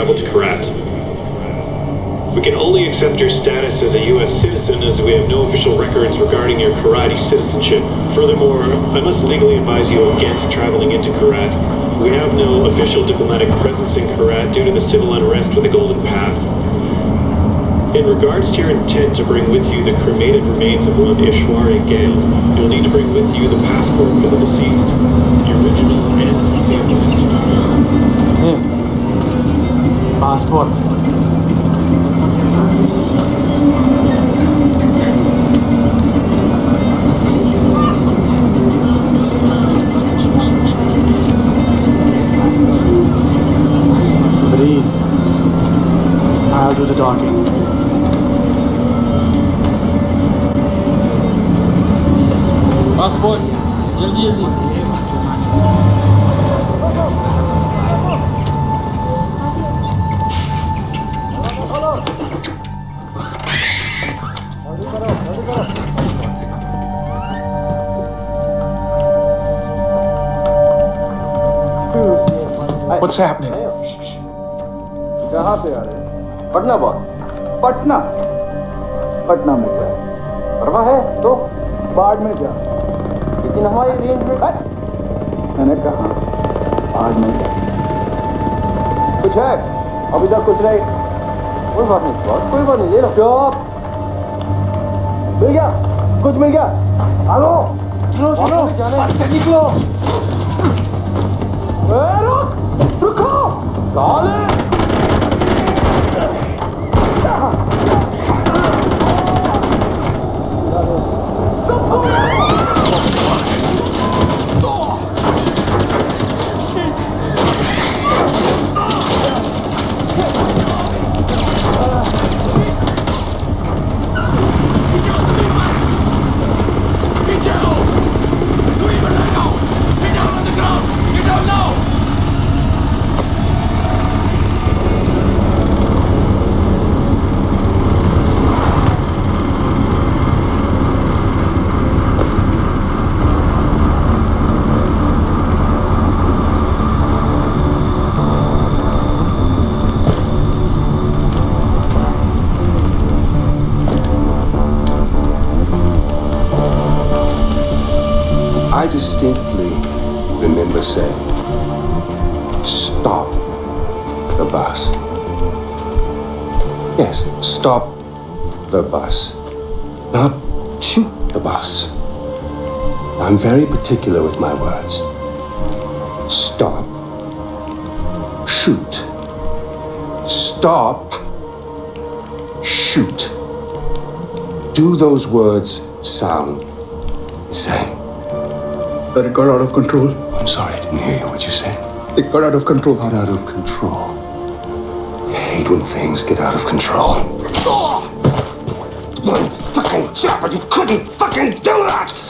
travel to Kyrat. Particular with my words. Stop. Shoot. Stop. Shoot. Do those words sound the same? That it got out of control. I'm sorry, I didn't hear you. What'd you say? It got out of control. Got out of control. I hate when things get out of control. Oh! One fucking job, but you couldn't fucking do that!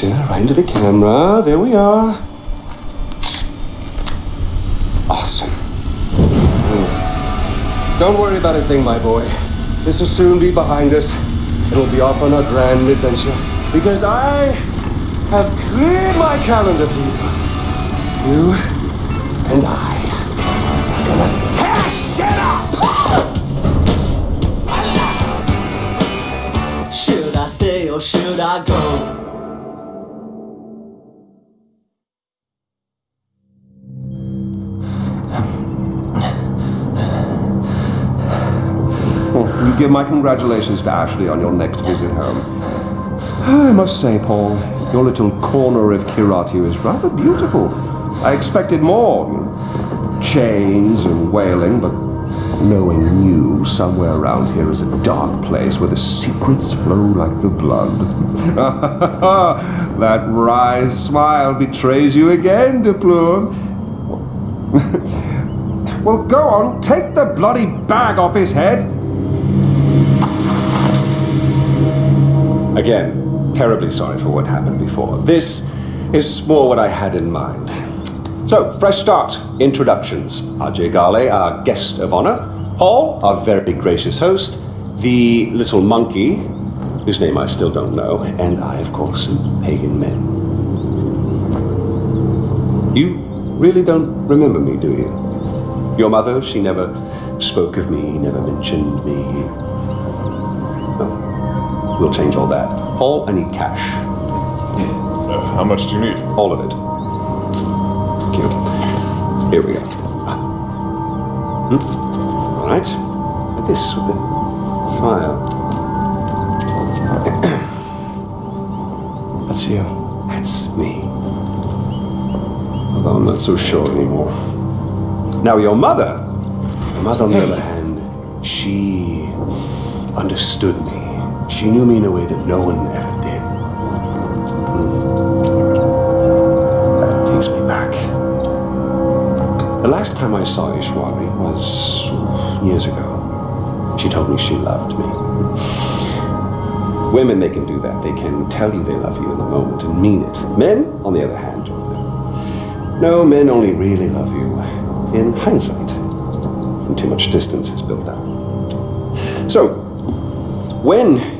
picture right into the camera. There we are. Awesome. Don't worry about a thing, my boy. This will soon be behind us. and we'll be off on our grand adventure. Because I have cleared my calendar for you. You and I are gonna tear shit up! Should I stay or should I go? Give my congratulations to Ashley on your next visit home. I must say, Paul, your little corner of Kyrat is rather beautiful. I expected more. Chains and wailing, but knowing you, somewhere around here is a dark place where the secrets flow like the blood. that wry smile betrays you again, De Pleur. well, go on, take the bloody bag off his head. Again, terribly sorry for what happened before. This is more what I had in mind. So, fresh start. Introductions. Ajay Ghale, our guest of honor. Paul, our very gracious host. The little monkey, whose name I still don't know. And I, of course, am Pagan Min. You really don't remember me, do you? Your mother, she never spoke of me, never mentioned me. We'll change all that. Paul, I need cash. Uh, how much do you need? All of it. Thank you. Here we go. Hmm? All right. Like this with a smile. That's you. That's me. Although I'm not so sure anymore. Now, your mother. Your mother, on the other hand, she understood me. She knew me in a way that no one ever did. That takes me back. The last time I saw Ishwari was years ago. She told me she loved me. Women, they can do that. They can tell you they love you in the moment and mean it. Men, on the other hand, no, men only really love you in hindsight. And too much distance is built up. So, when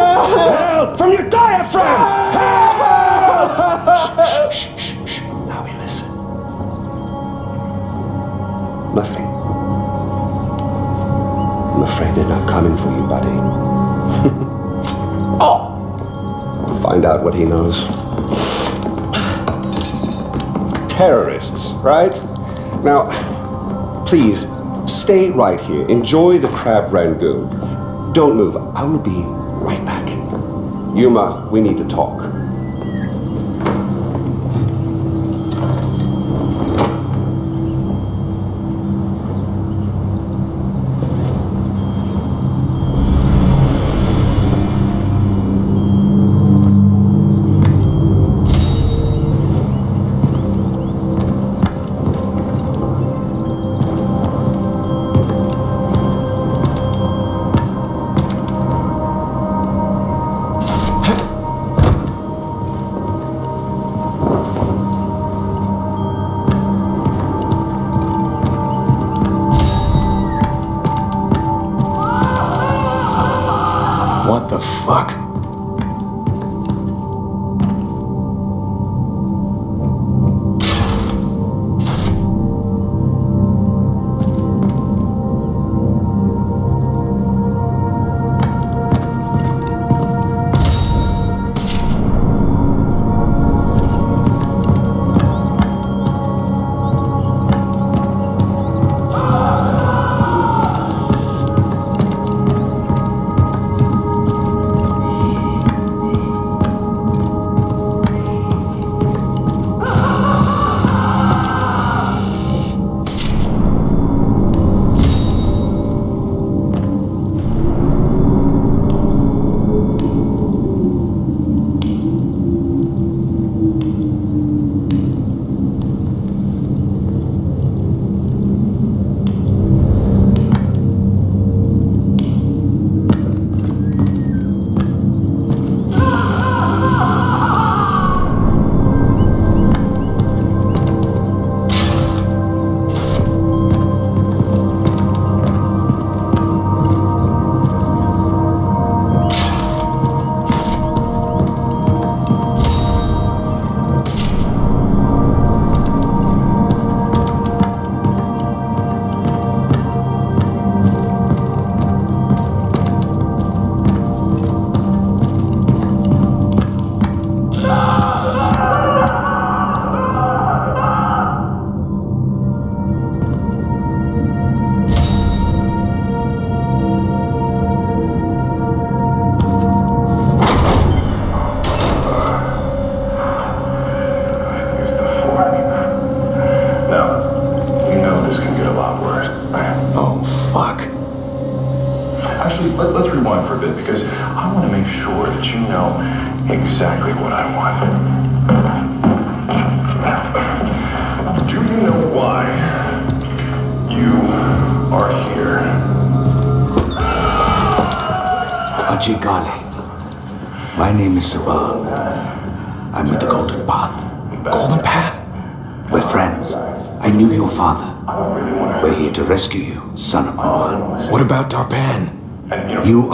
Help! From your diaphragm! Help! Shh, shh, shh, shh. Now we listen. Nothing. I'm afraid they're not coming for you, buddy. oh! We'll find out what he knows. Terrorists, right? Now, please, stay right here. Enjoy the crab rangoon. Don't move. I will be. Yuma, we need to talk.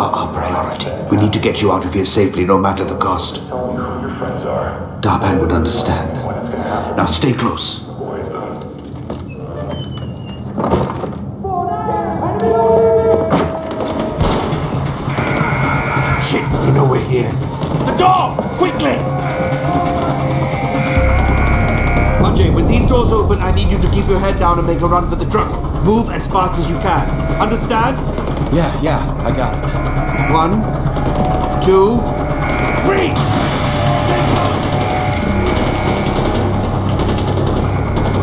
Are our priority. We need to get you out of here safely, no matter the cost. Tell me who your friends are. Darpan would understand. Now stay close. Shit, they know we're here. The door! Quickly! Ajay, when these doors open, I need you to keep your head down and make a run for the truck. Move as fast as you can. Understand? Yeah, yeah, I got it. One, two, three!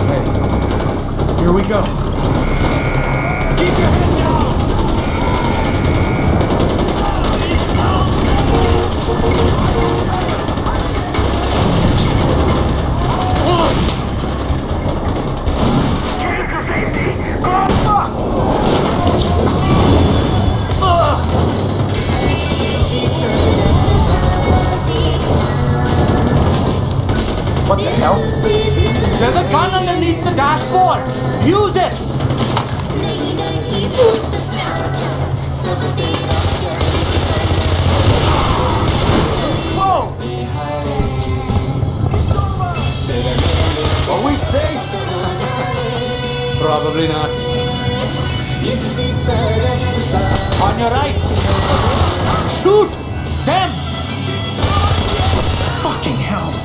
Okay. Here we go. What the hell? There's a gun underneath the dashboard. Use it. Whoa! Are we safe? Probably not. On your right. Shoot them. Fucking hell.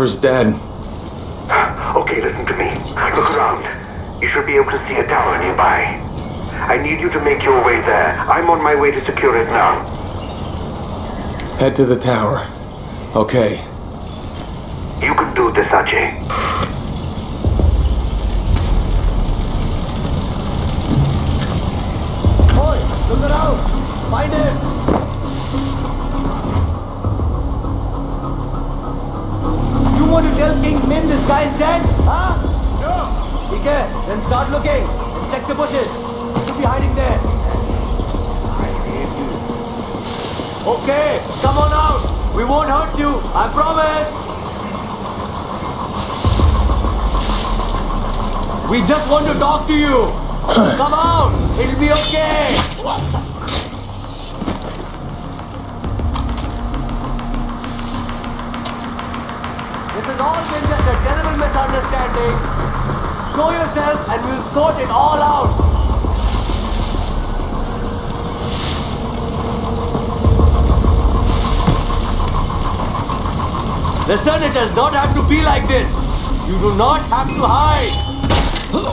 The driver's dead. Okay, listen to me. Look around. You should be able to see a tower nearby. I need you to make your way there. I'm on my way to secure it now. Head to the tower. Okay. We just want to talk to you. Come out. It'll be okay. This has all just a terrible misunderstanding. Show yourself and we'll sort it all out. Listen, it does not have to be like this. You do not have to hide.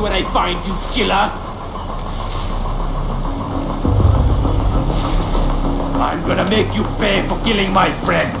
when I find you, killer! I'm gonna make you pay for killing my friend!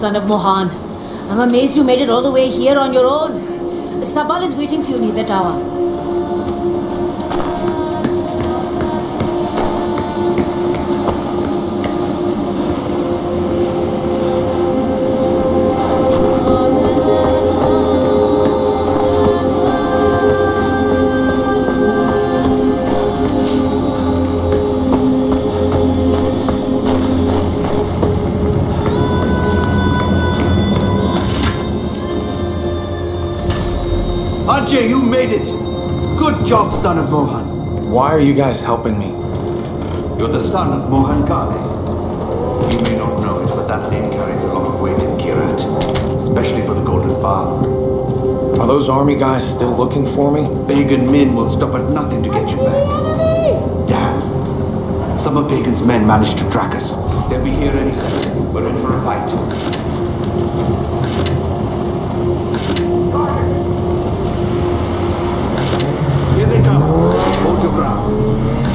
Son of Mohan. I'm amazed you made it all the way here on your own. Sabal is waiting for you near the tower. Son of Mohan. Why are you guys helping me? You're the son of Mohan Ghale. You may not know it, but that name carries a lot of weight in Kyrat, especially for the Golden Path. Are those army guys still looking for me? Pagan Min will stop at nothing to get you back. Damn. Some of Pagan's men managed to track us. They'll be here any second. We're in for a fight. Here they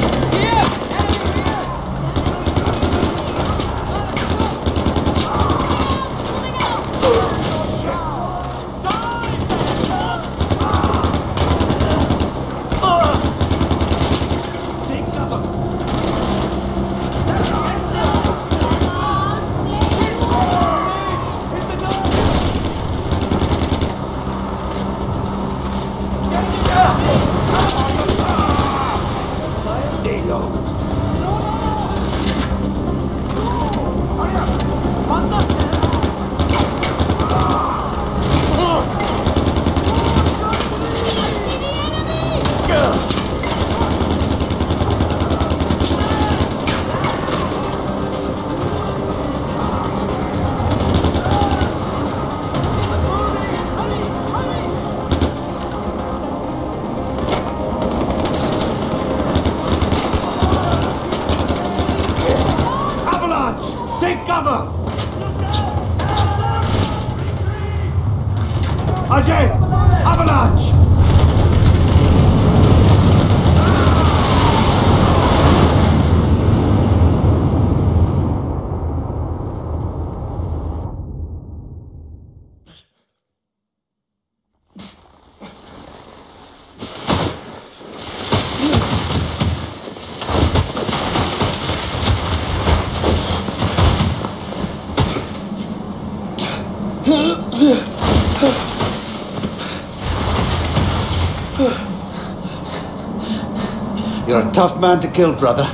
tough man to kill, brother.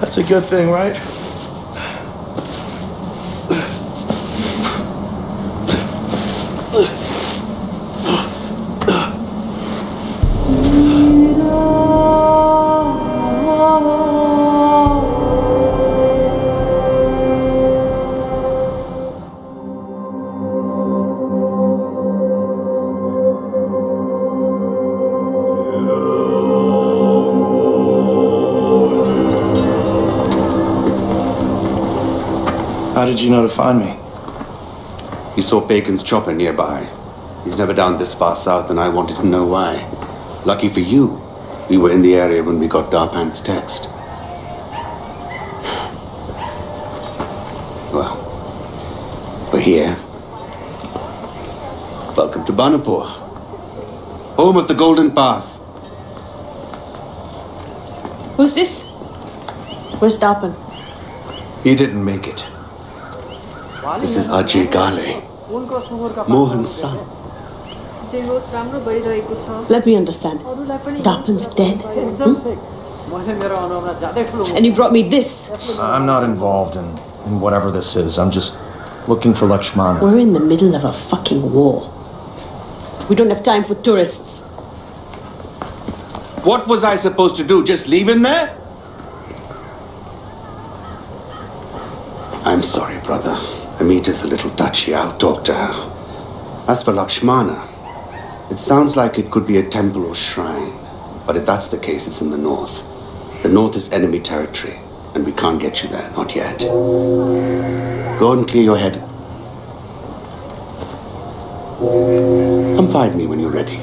That's a good thing, right? Did you know to find me? He saw Pagan's chopper nearby. He's never down this far south, and I wanted to know why. Lucky for you, we were in the area when we got Darpan's text. Well, we're here. Welcome to Banapur, home of the Golden Path. Who's this? Where's Darpan? He didn't make it. This is Ajay Ghale, Mohan's son. Let me understand. Darpan's dead. Hmm? And you brought me this. I'm not involved in, in whatever this is. I'm just looking for Lakshmana. We're in the middle of a fucking war. We don't have time for tourists. What was I supposed to do? Just leave him there? Talk to her. As for Lakshmana, it sounds like it could be a temple or shrine. But if that's the case, it's in the north. The north is enemy territory, and we can't get you there, not yet. Go and clear your head. Come find me when you're ready.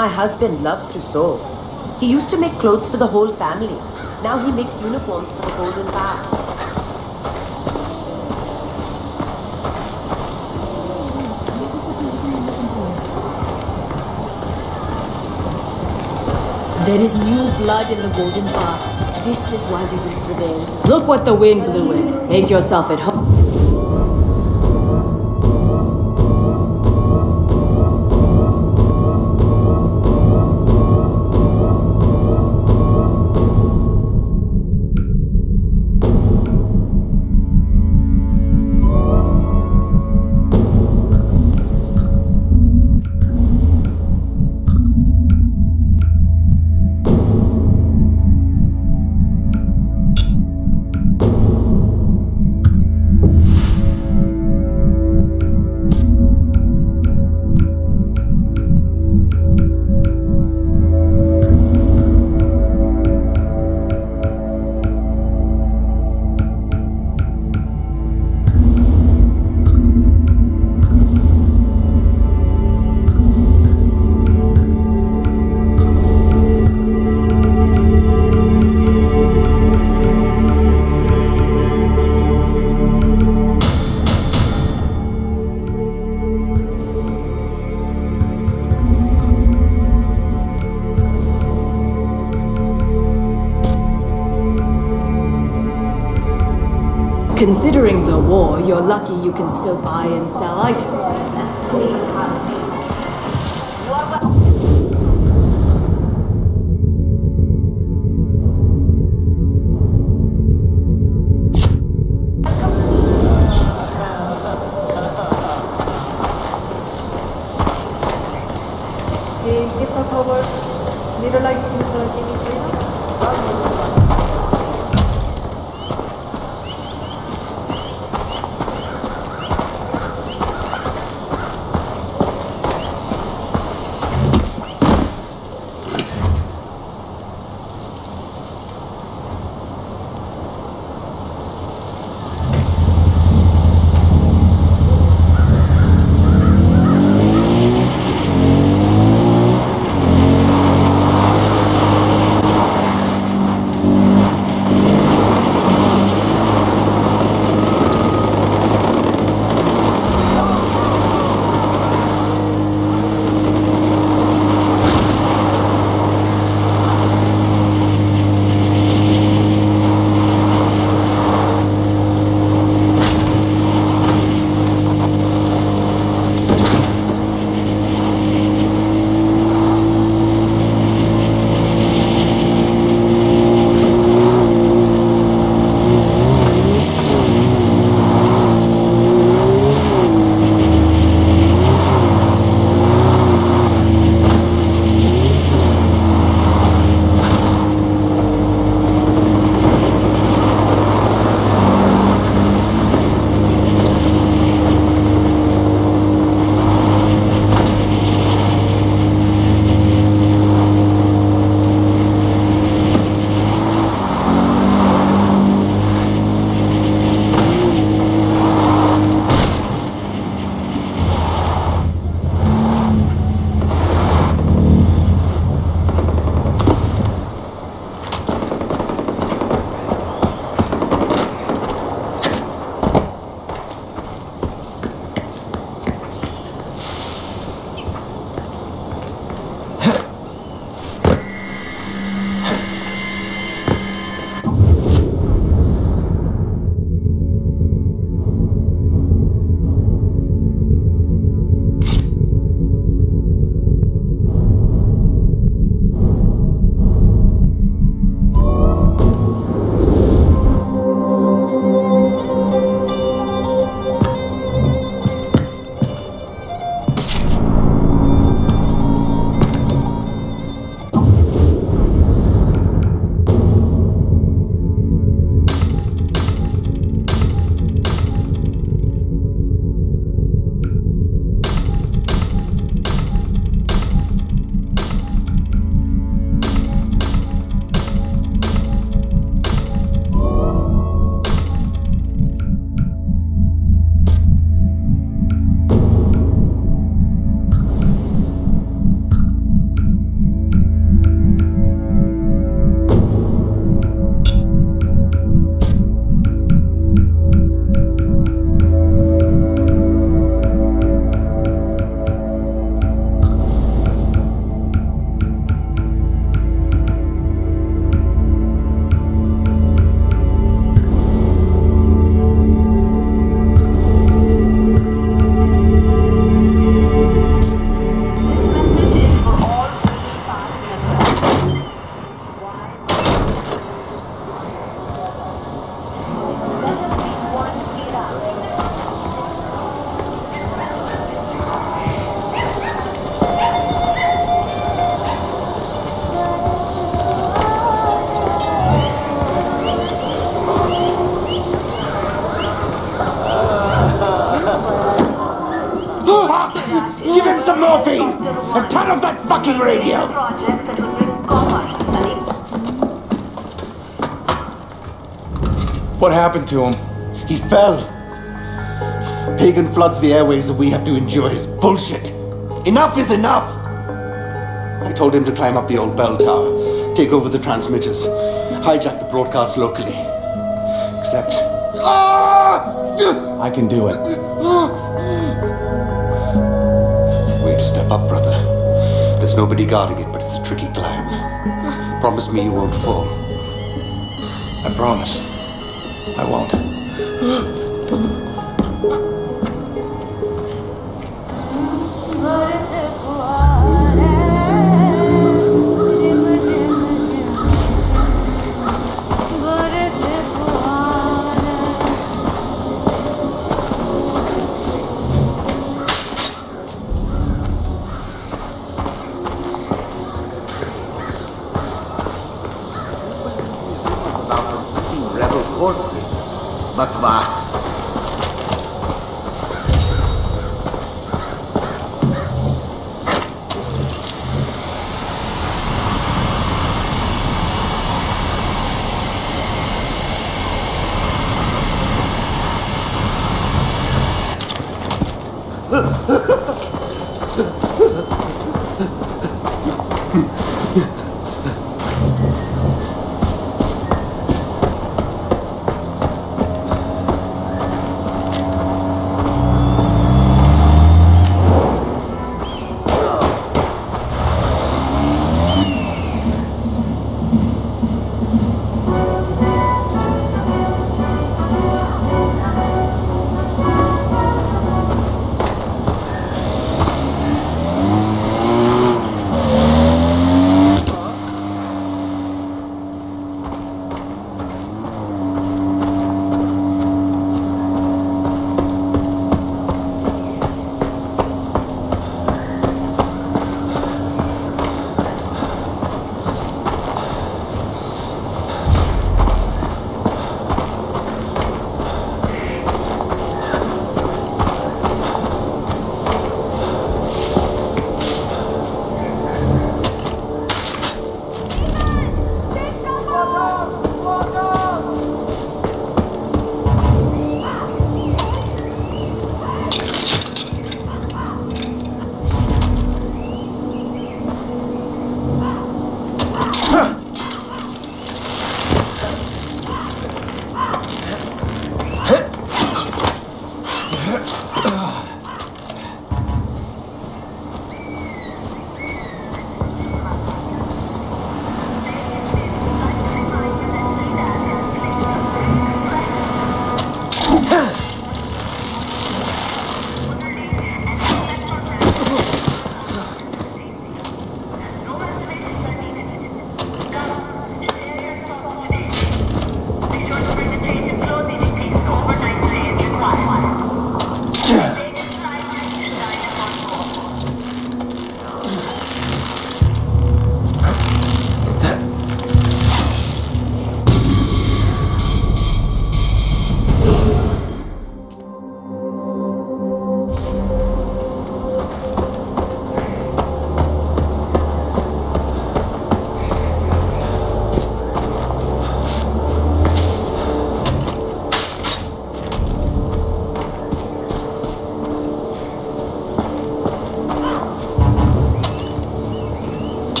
My husband loves to sew. He used to make clothes for the whole family. Now he makes uniforms for the Golden Path. There is new blood in the Golden Path. This is why we will prevail. Look what the wind blew in. Make yourself at home. Considering the war, you're lucky you can still buy and sell items. Fucking radio! What happened to him? He fell. Pagan floods the airways and we have to endure his bullshit. Enough is enough! I told him to climb up the old bell tower, take over the transmitters, hijack the broadcast locally. Except. Ah! I can do it. Nobody guarding it, but it's a tricky climb. Promise me you won't fall. I promise. I won't.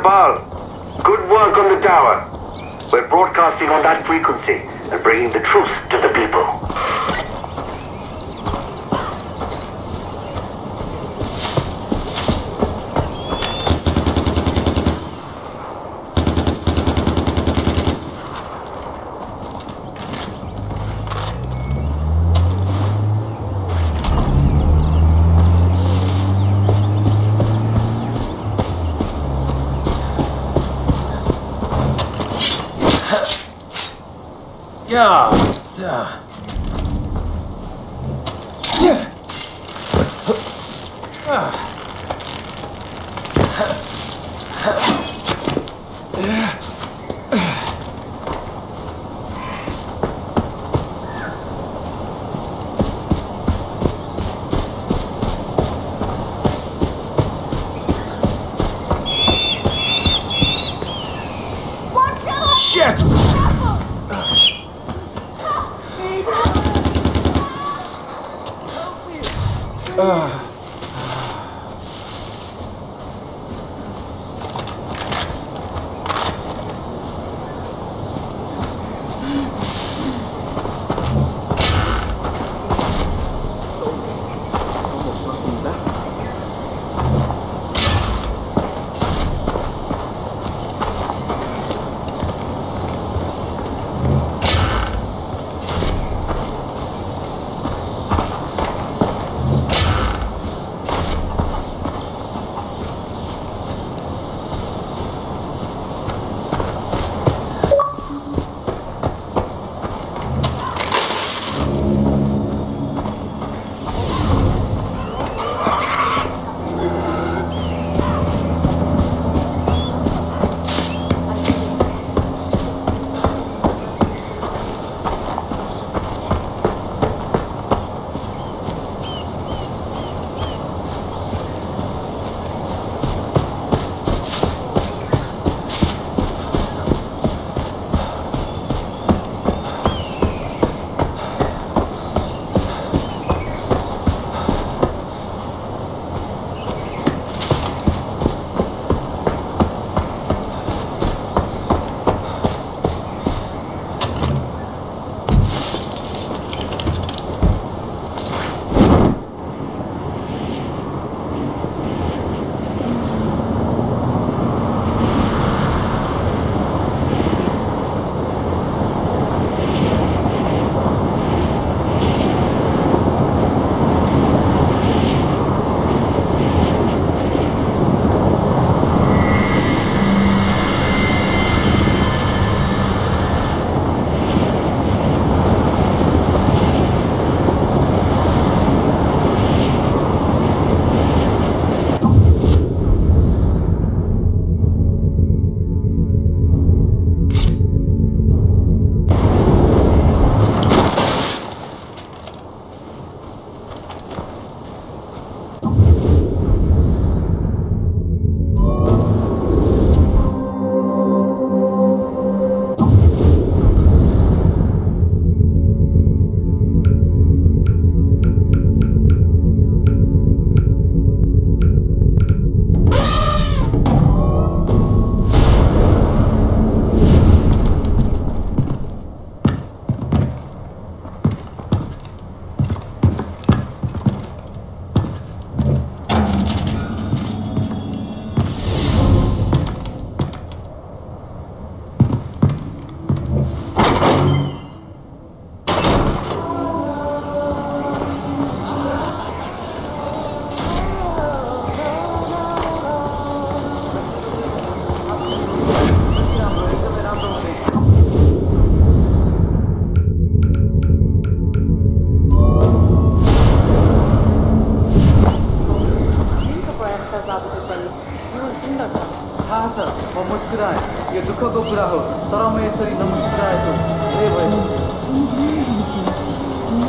Good work on the tower. We're broadcasting on that frequency and bringing the truth to the people. Yeah. Yeah. Shit!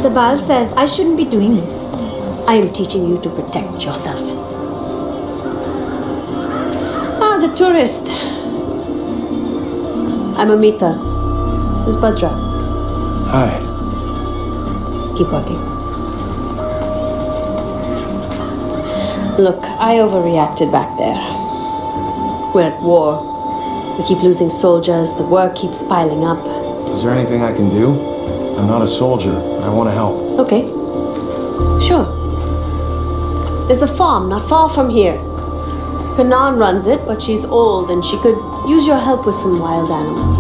Sabal says I shouldn't be doing this. I am teaching you to protect yourself. Ah, the tourist. I'm Amita. This is Bhadra. Hi. Keep walking. Look, I overreacted back there. We're at war. We keep losing soldiers, the work keeps piling up. Is there anything I can do? I'm not a soldier. I want to help. Okay. Sure. There's a farm not far from here. Kanan runs it, but she's old and she could use your help with some wild animals.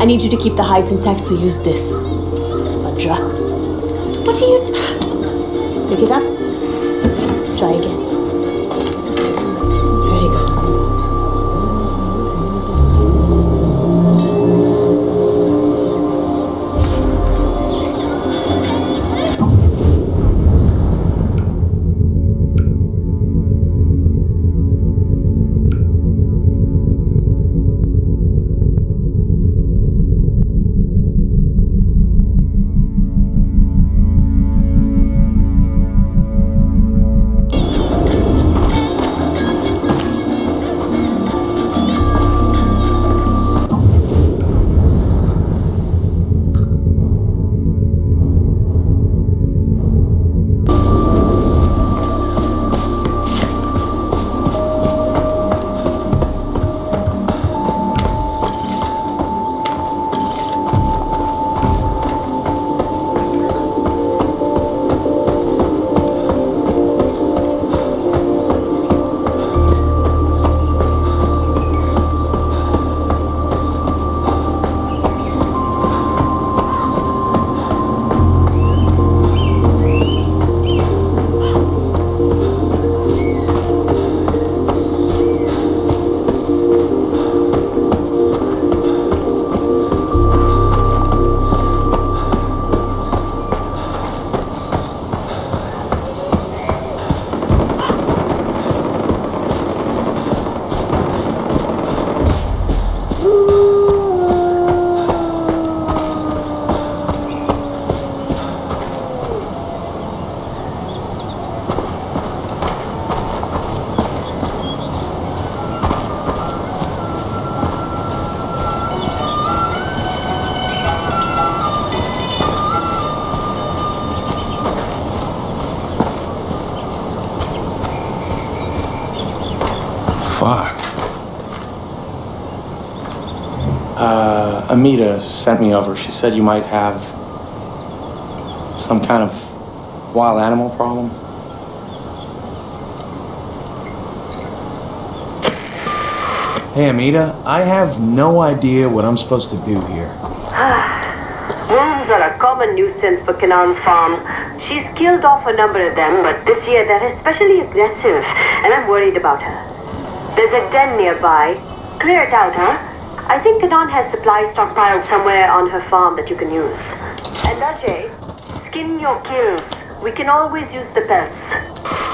I need you to keep the hides intact, so use this. Bhadra. What are you. Pick it up. Try again. Amita sent me over. She said you might have some kind of wild animal problem. Hey, Amita, I have no idea what I'm supposed to do here. Ah, Wolves are a common nuisance for Kanan's farm. She's killed off a number of them, but this year they're especially aggressive, and I'm worried about her. There's a den nearby. Clear it out, huh? I think Kanan has supplies stockpiled somewhere on her farm that you can use. And Ajay, skin your kills. We can always use the pelts.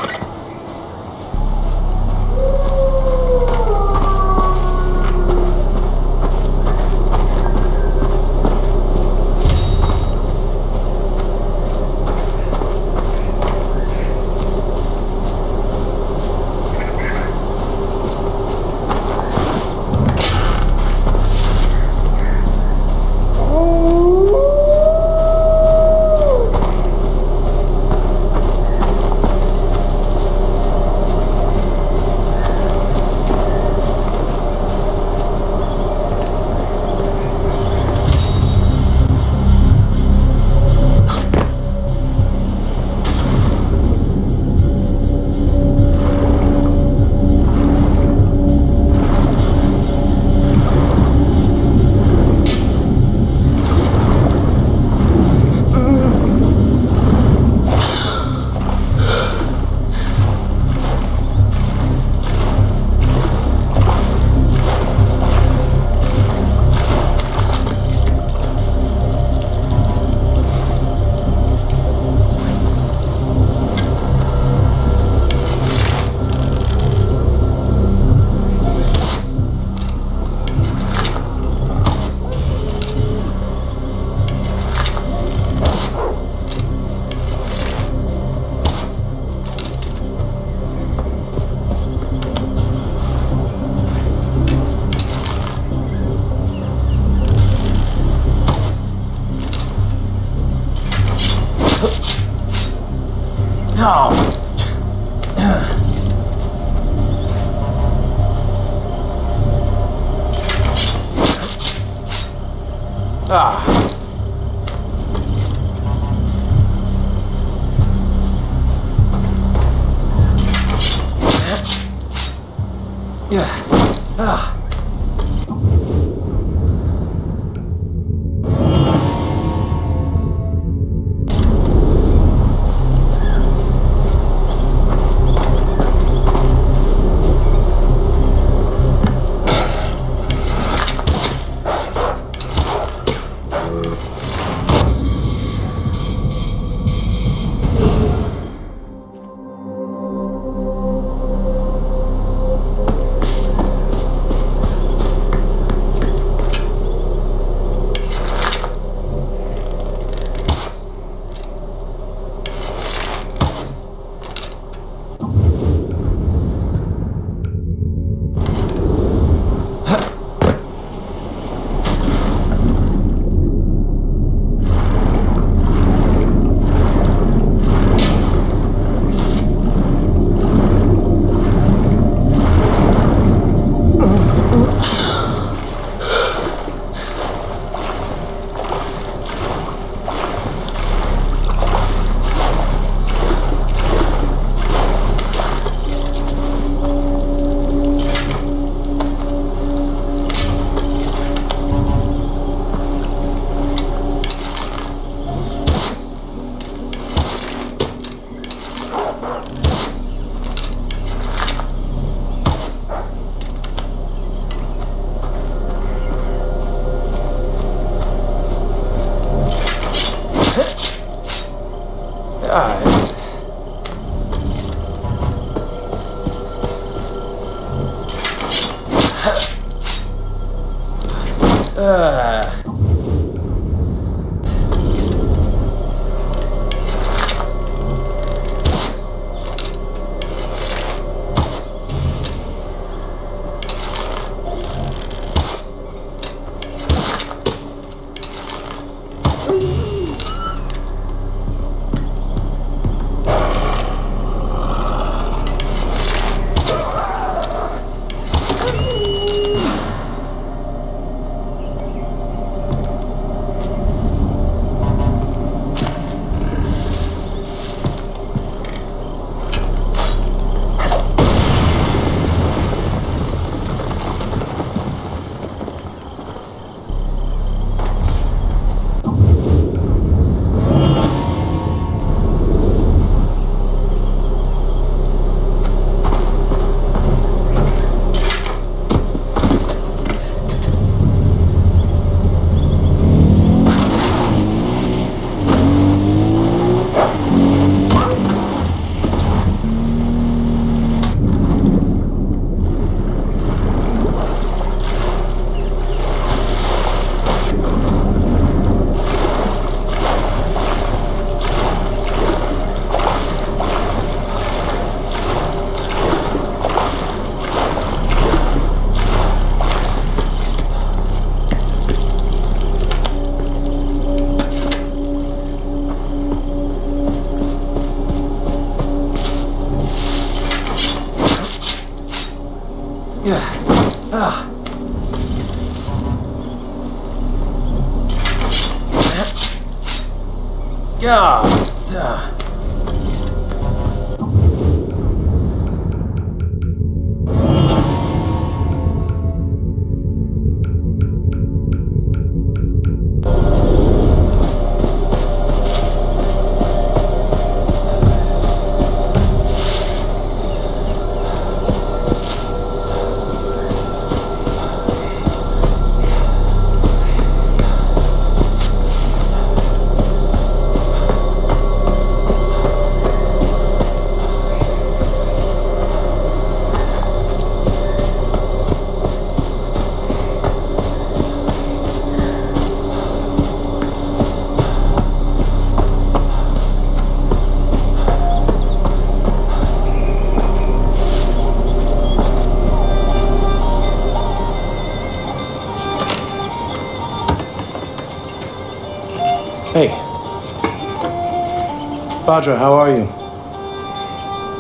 Bhadra, how are you?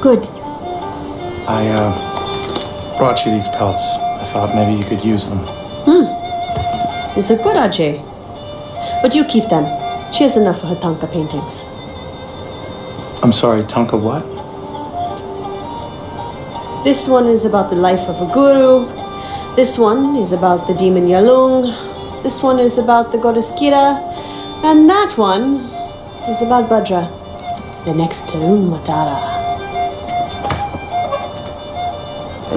Good. I, uh, brought you these pelts. I thought maybe you could use them. Hmm. These are good, Ajay. But you keep them. She has enough for her Thangka paintings. I'm sorry, Tonka what? This one is about the life of a guru. This one is about the demon Yalung. This one is about the goddess Kira. And that one is about Bhadra, the next Tarun Matara.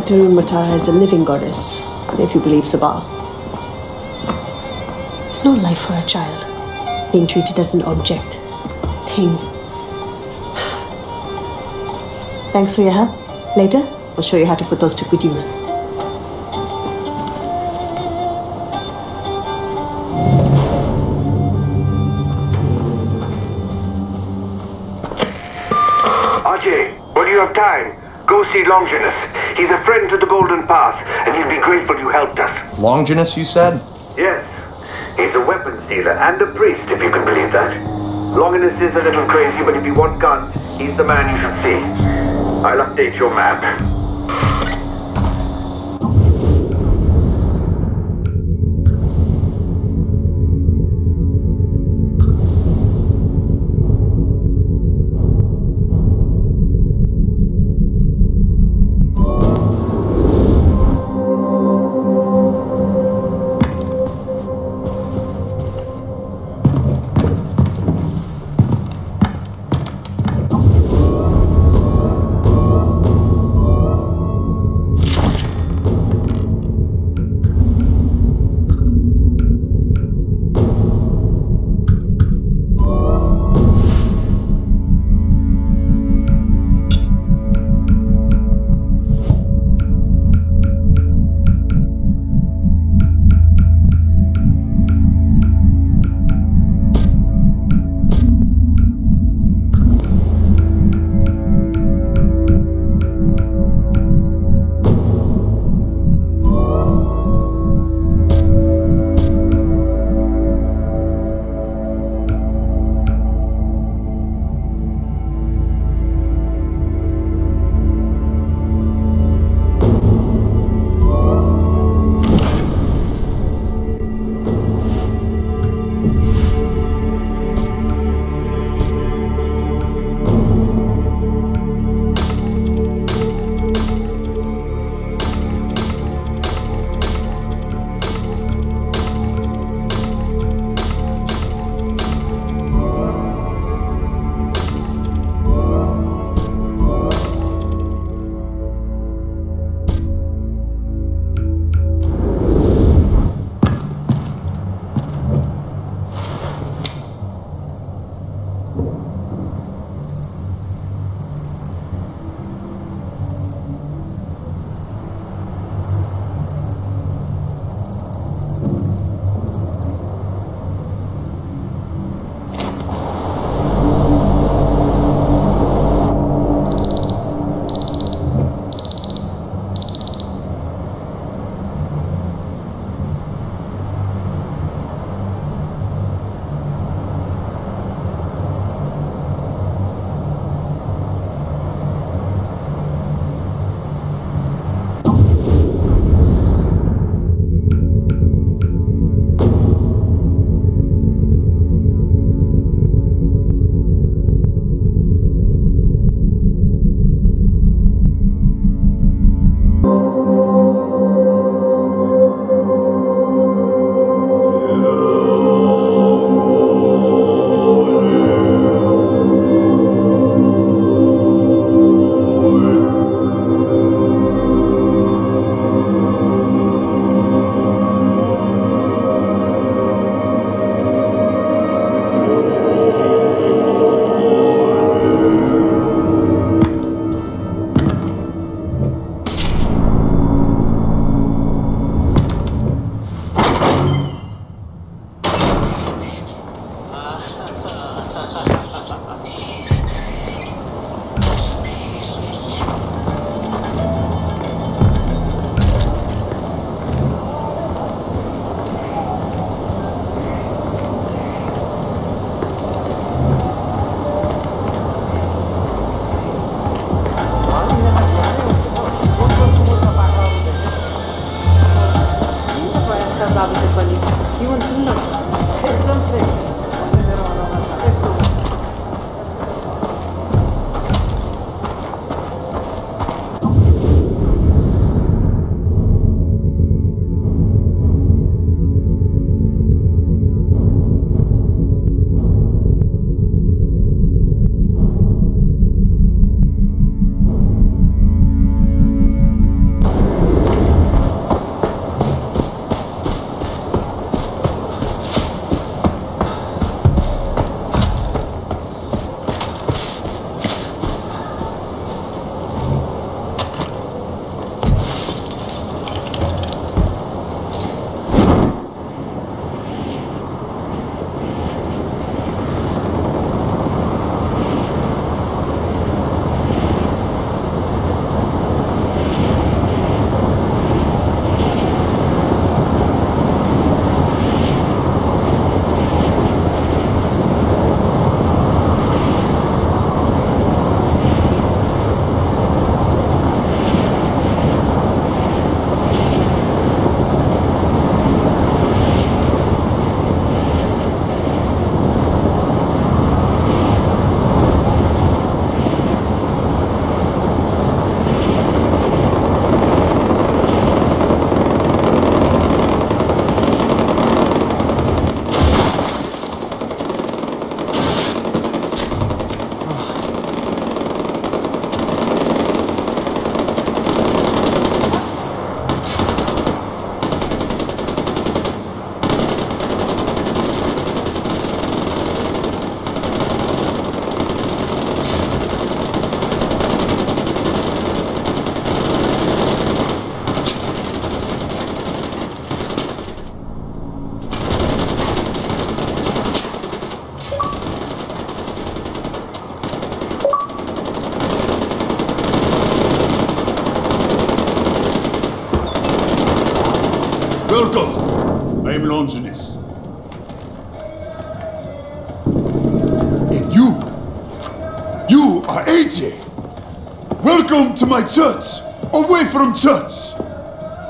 Tarun Matara is a living goddess, if you believe Sabal. It's no life for a child, being treated as an object, thing. Thanks for your help. Later, I'll show you how to put those to good use. Longinus. He's a friend to the Golden Path, and he'll be grateful you helped us. Longinus, you said? Yes, he's a weapons dealer and a priest, if you can believe that. Longinus is a little crazy, but if you want guns, he's the man you should see. I'll update your map. To my church. Away from church.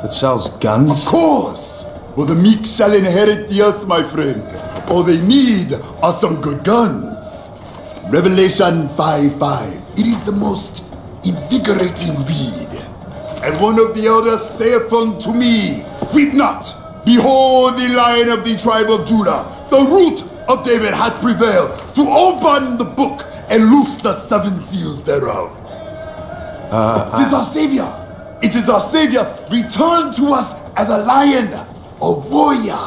That sells guns? Of course. For the meek shall inherit the earth, my friend. All they need are some good guns. Revelation 5 5. It is the most invigorating read. And one of the elders saith unto me, Weep not. Behold, the lion of the tribe of Judah, the root of David, hath prevailed to open the book and loose the seven seals thereof. Uh, It is our Savior. It is our Savior returned to us as a lion, a warrior.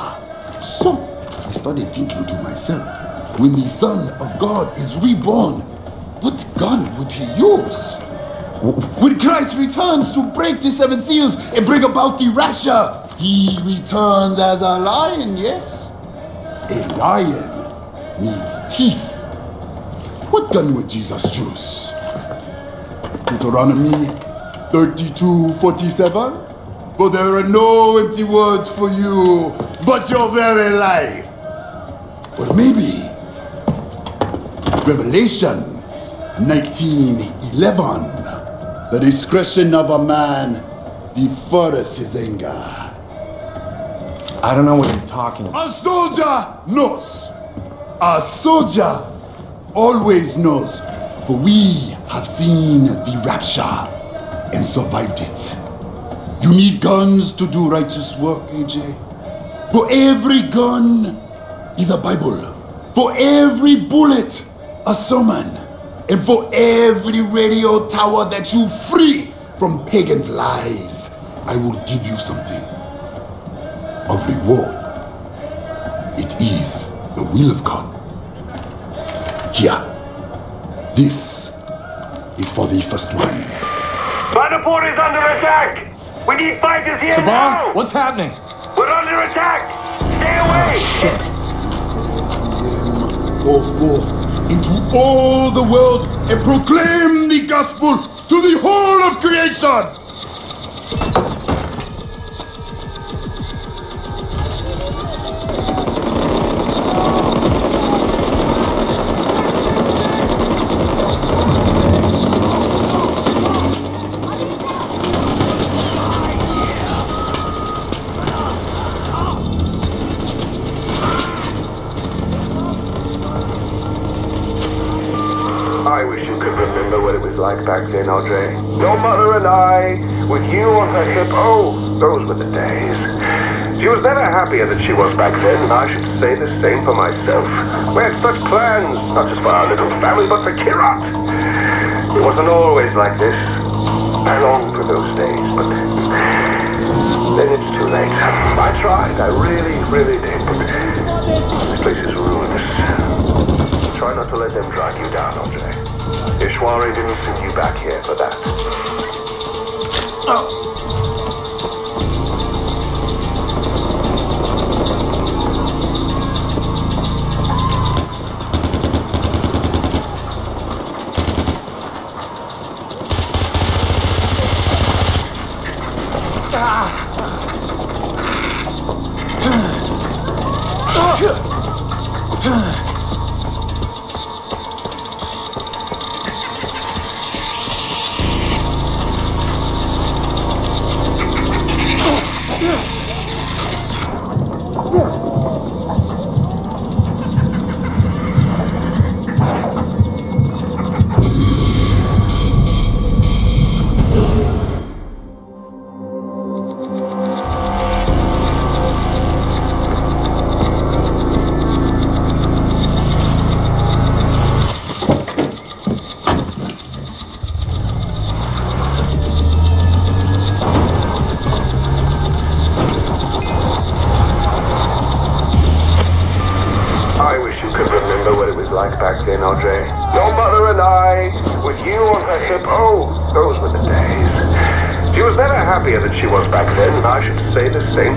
So I started thinking to myself, when the Son of God is reborn, what gun would he use? When Christ returns to break the seven seals and bring about the rapture, he returns as a lion, yes? A lion needs teeth. What gun would Jesus choose? Deuteronomy 32 47? For there are no empty words for you, but your very life. Or maybe Revelations 19 11. The discretion of a man deferreth his anger. I don't know what you're talking about. A soldier knows. A soldier always knows. For we have seen the rapture and survived it. You need guns to do righteous work, Ajay. For every gun is a Bible. For every bullet, a sermon. And for every radio tower that you free from Pagan's lies, I will give you something. A reward. It is the will of God. Here. This is for the first one. Madapur is under attack! We need fighters here now! What's happening? We're under attack! Stay away! Oh, Shit. Go forth into all the world and proclaim the gospel to the whole of creation. Your mother and I, with you on her hip, oh, those were the days. She was never happier than she was back then, and I should say the same for myself. We had such plans, not just for our little family, but for Kyrat. It wasn't always like this. I long for those days, but then it's too late. I tried, I really, really did, but this place is ruinous. Try not to let them drag you down, Andre. Ishwari didn't send you back here for that. I same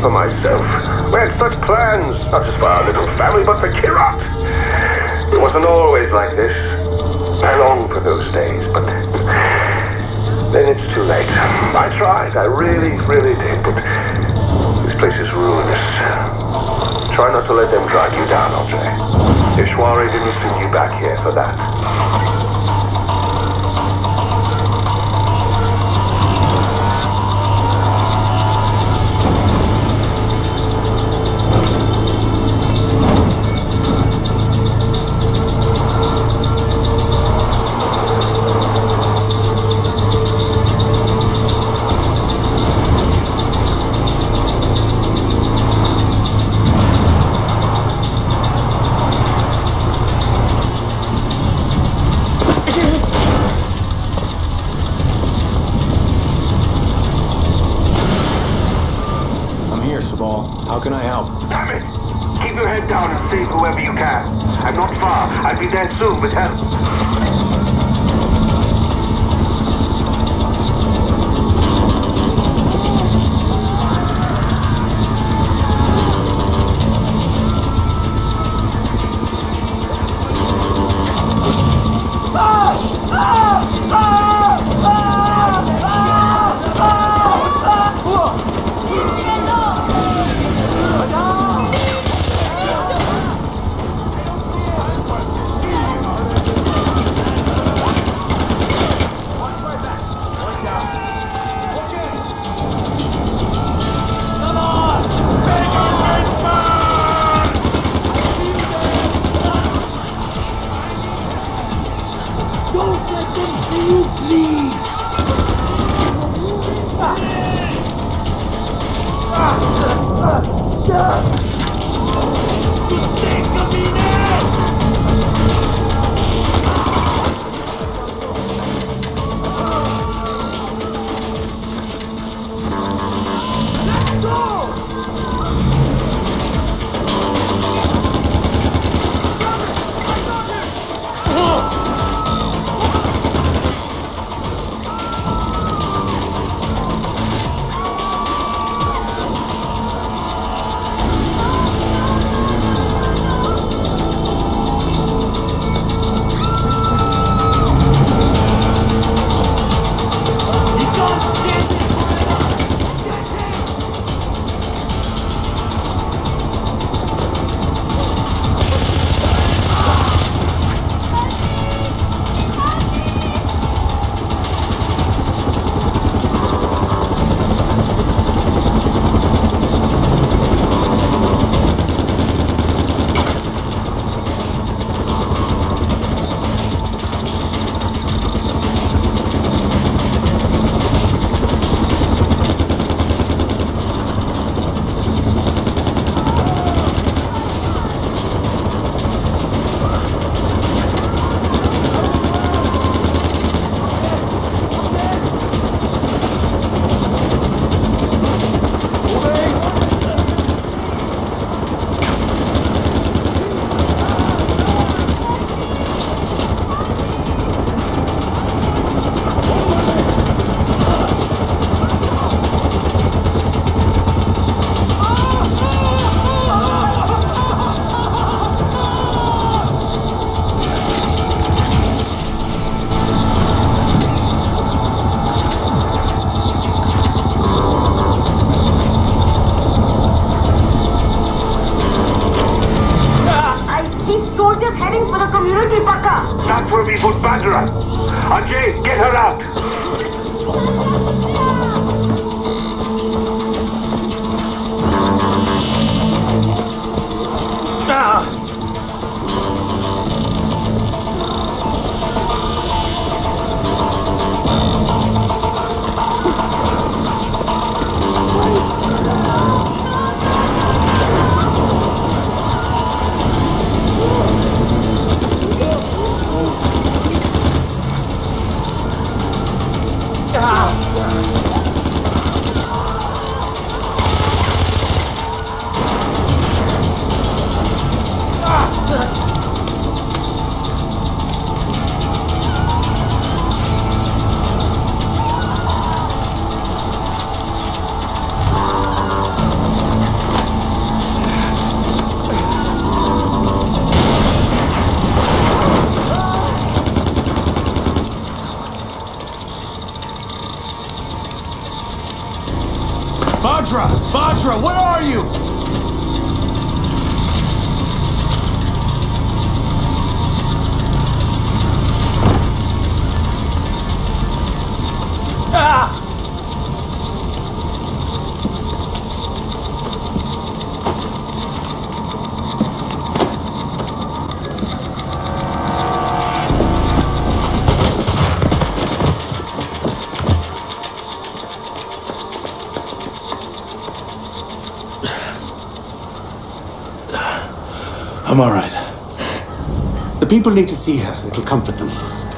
people need to see her. It'll comfort them.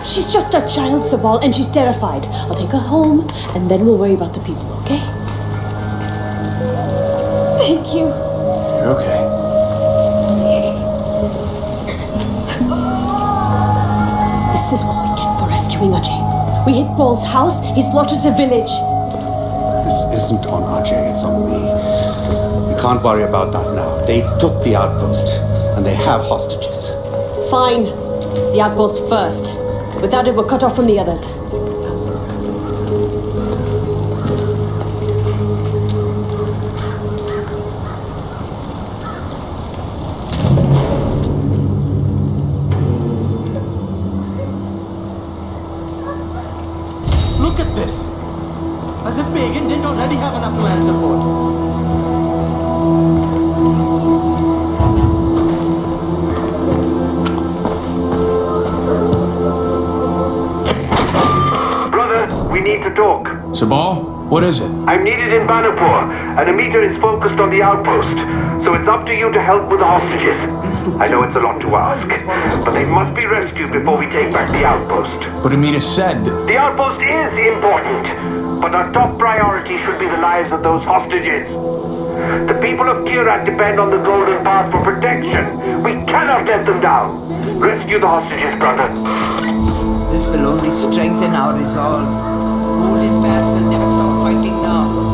She's just a child, Sabal, and she's terrified. I'll take her home, and then we'll worry about the people, okay? Thank you. You're okay. This is what we get for rescuing Ajay. We hit Paul's house, he slaughters a village. This isn't on Ajay, it's on me. We can't worry about that now. They took the outpost, and they have hostages. Fine. The outpost first. Without it, we're cut off from the others. What is it? I'm needed in Banapur, and Amita is focused on the outpost. So it's up to you to help with the hostages. I know it's a lot to ask, but they must be rescued before we take back the outpost. But Amita said. The outpost is important, but our top priority should be the lives of those hostages. The people of Kyrat depend on the Golden Path for protection. We cannot let them down. Rescue the hostages, brother. This will only strengthen our resolve. Golden Path will never stop fighting now.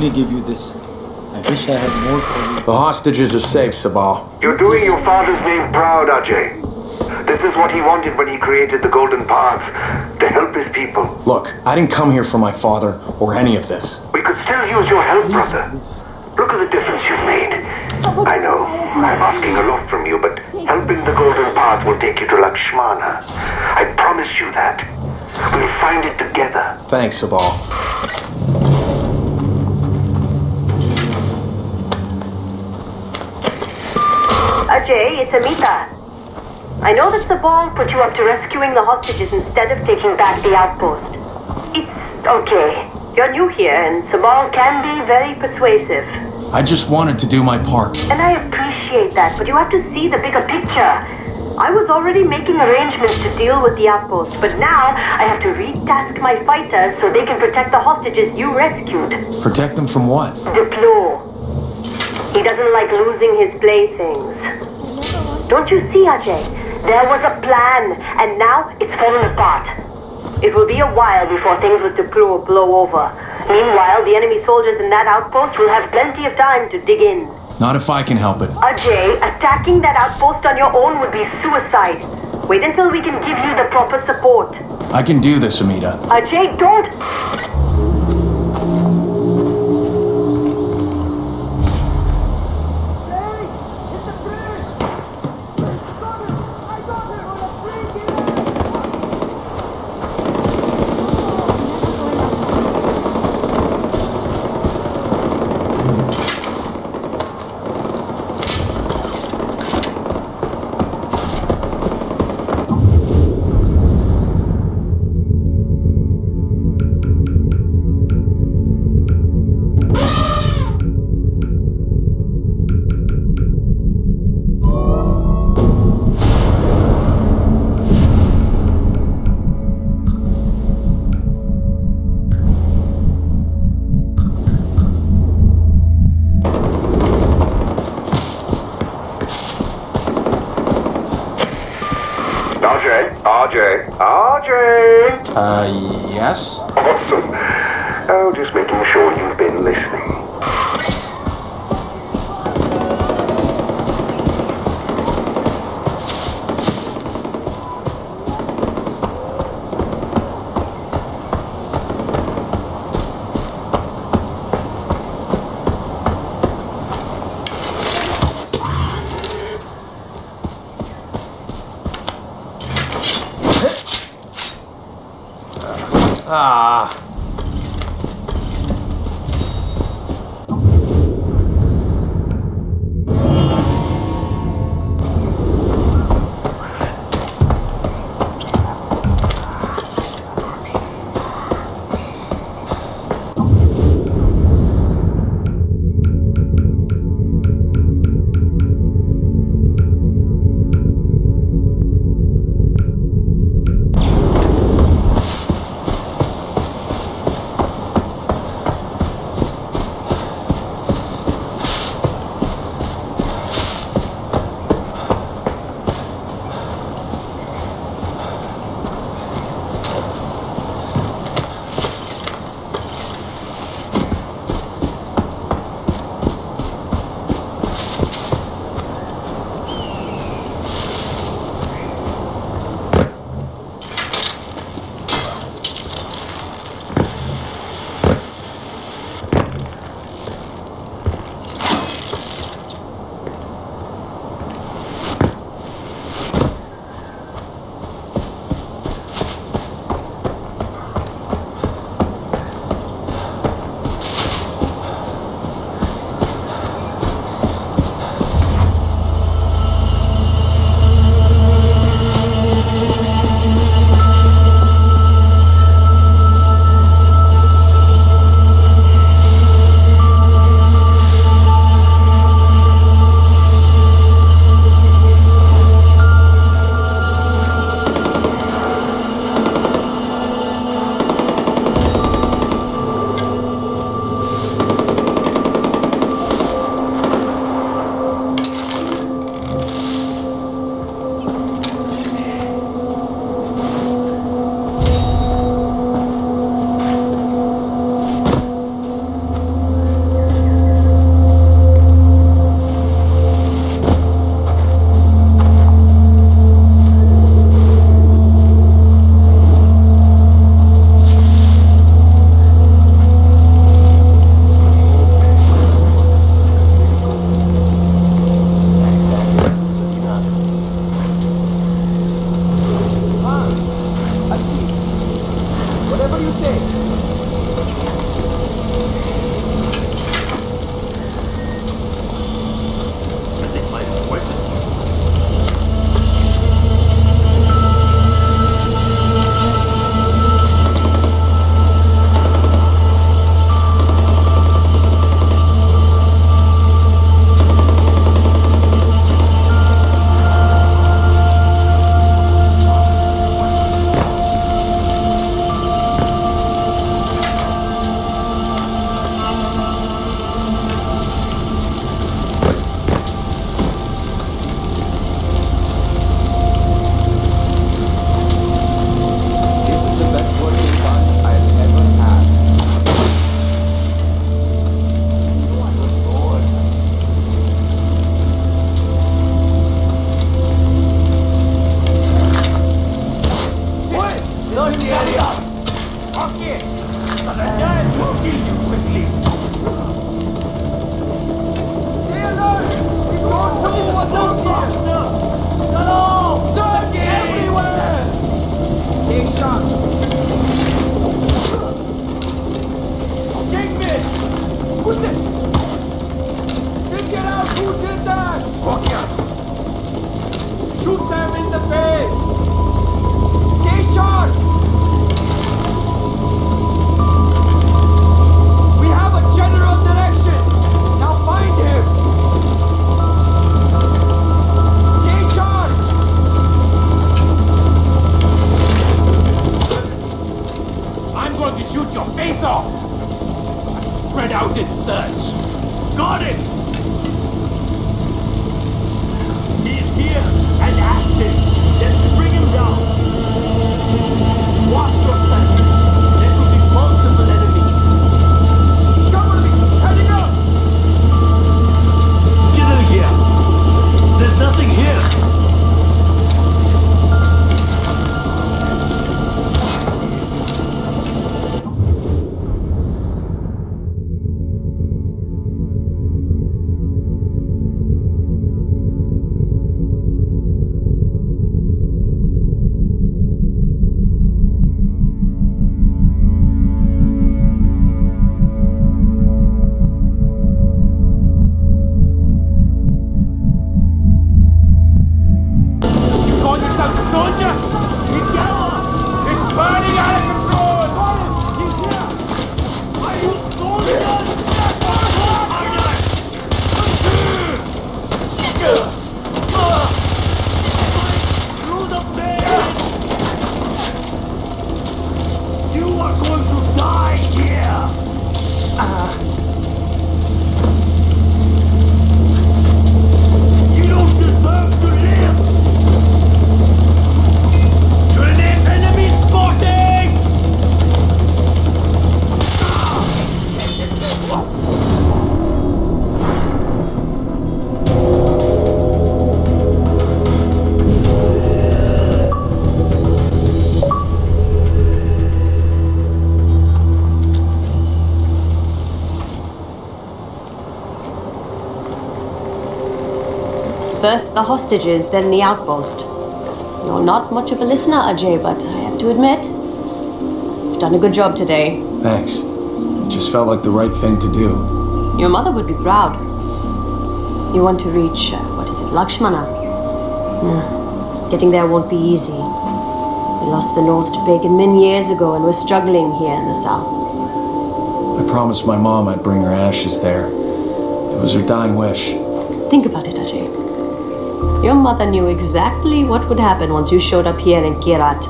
Only give you this. I wish I had more for you. The hostages are safe, Sabal. You're doing your father's name proud, Ajay. This is what he wanted when he created the Golden Paths, to help his people. Look, I didn't come here for my father or any of this. We could still use your help, brother. Look at the difference you've made. I know, I'm asking a lot from you, but helping the Golden Path will take you to Lakshmana. I promise you that. We'll find it together. Thanks, Sabal. Ajay, it's Amita. I know that Sabal put you up to rescuing the hostages instead of taking back the outpost. It's okay. You're new here, and Sabal can be very persuasive. I just wanted to do my part. And I appreciate that, but you have to see the bigger picture. I was already making arrangements to deal with the outpost, but now I have to retask my fighters so they can protect the hostages you rescued. Protect them from what? De Pleur. He doesn't like losing his playthings. Don't you see, Ajay? There was a plan, and now it's fallen apart. It will be a while before things with De Pleur blow over. Meanwhile, the enemy soldiers in that outpost will have plenty of time to dig in. Not if I can help it. Ajay, attacking that outpost on your own would be suicide. Wait until we can give you the proper support. I can do this, Amita. Ajay, don't. First the hostages, then the outpost. You're not much of a listener, Ajay, but I have to admit, you've done a good job today. Thanks. It just felt like the right thing to do. Your mother would be proud. You want to reach, uh, what is it, Lakshmana? Nah, getting there won't be easy. We lost the north to Pagan many years ago and we're struggling here in the south. I promised my mom I'd bring her ashes there. It was her dying wish. Think about. Your mother knew exactly what would happen once you showed up here in Kyrat.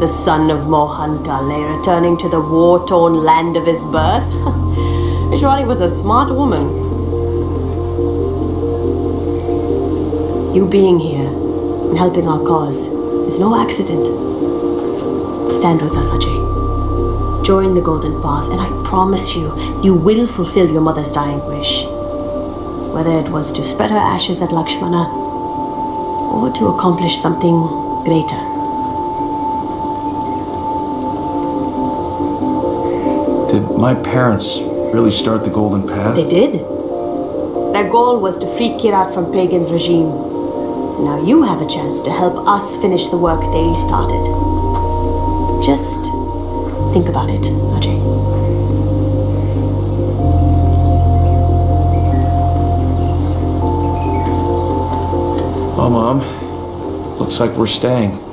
The son of Mohan Ghale returning to the war torn land of his birth. Ishwari was a smart woman. You being here and helping our cause is no accident. Stand with us, Ajay. Join the Golden Path, and I promise you, you will fulfill your mother's dying wish. Whether it was to spread her ashes at Lakshmana to accomplish something greater. Did my parents really start the Golden Path? They did. Their goal was to free Kyrat from Pagan's regime. Now you have a chance to help us finish the work they started. Just think about it, Ajay. Well, Mom, looks like we're staying.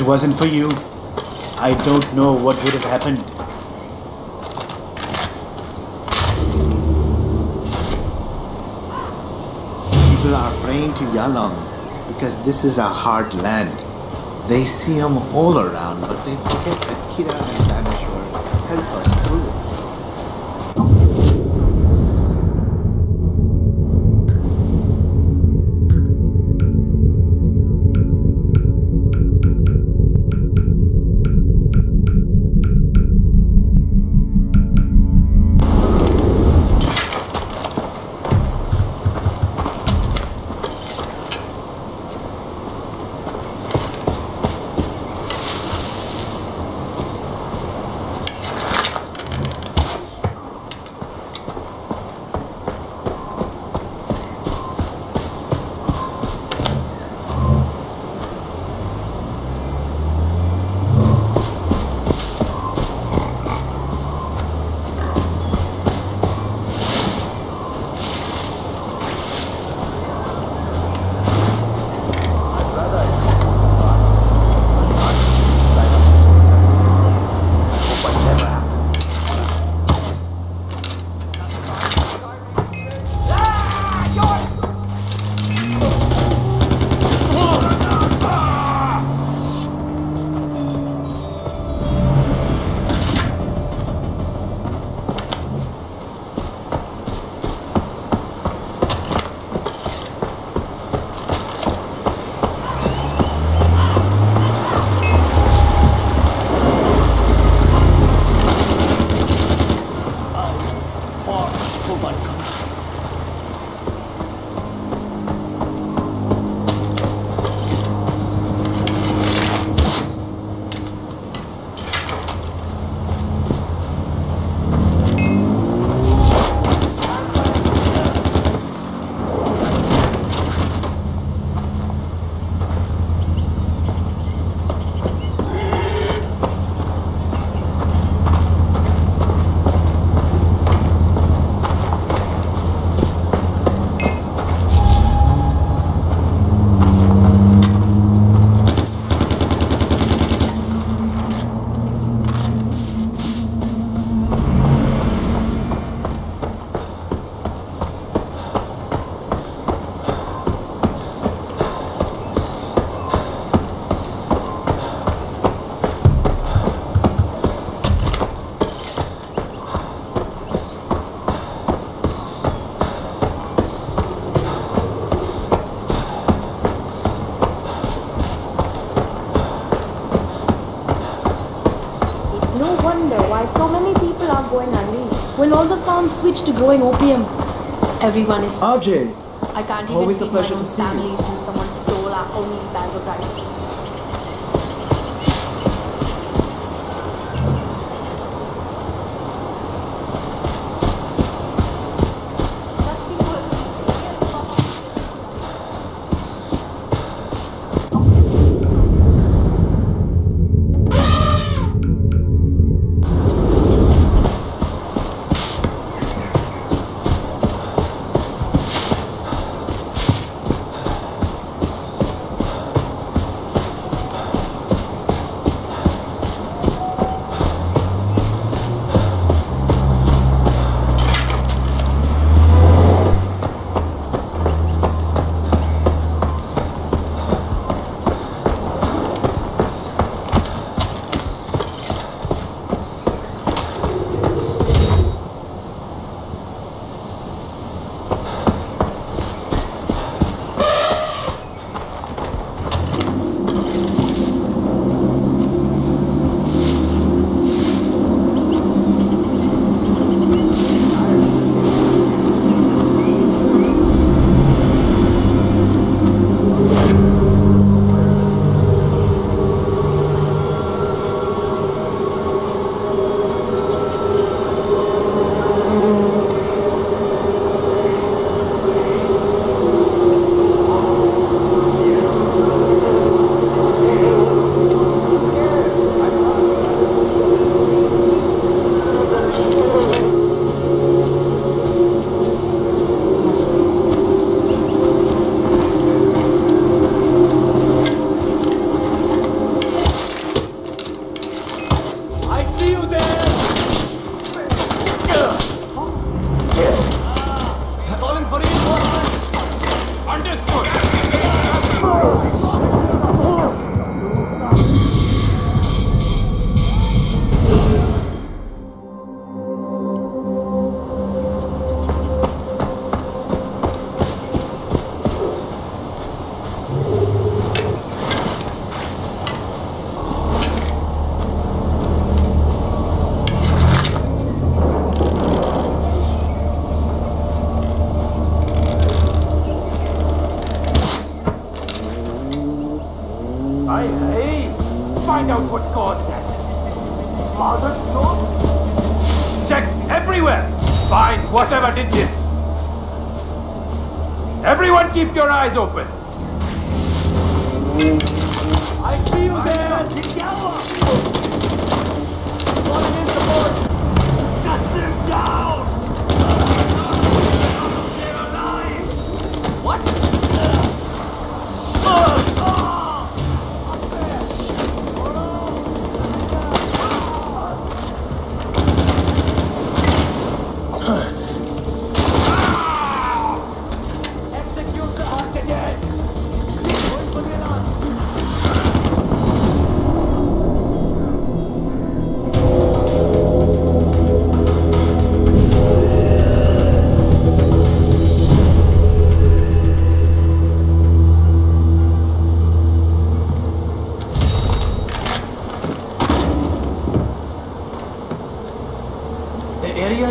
It wasn't for you, I don't know what would have happened. People are praying to Yalong because this is a hard land. They see him all around, but they forget that Kira and Banishore help us through switched to growing opium. Everyone is. RJ! I can't even Always a pleasure to see you. since someone stole our only bag of rice.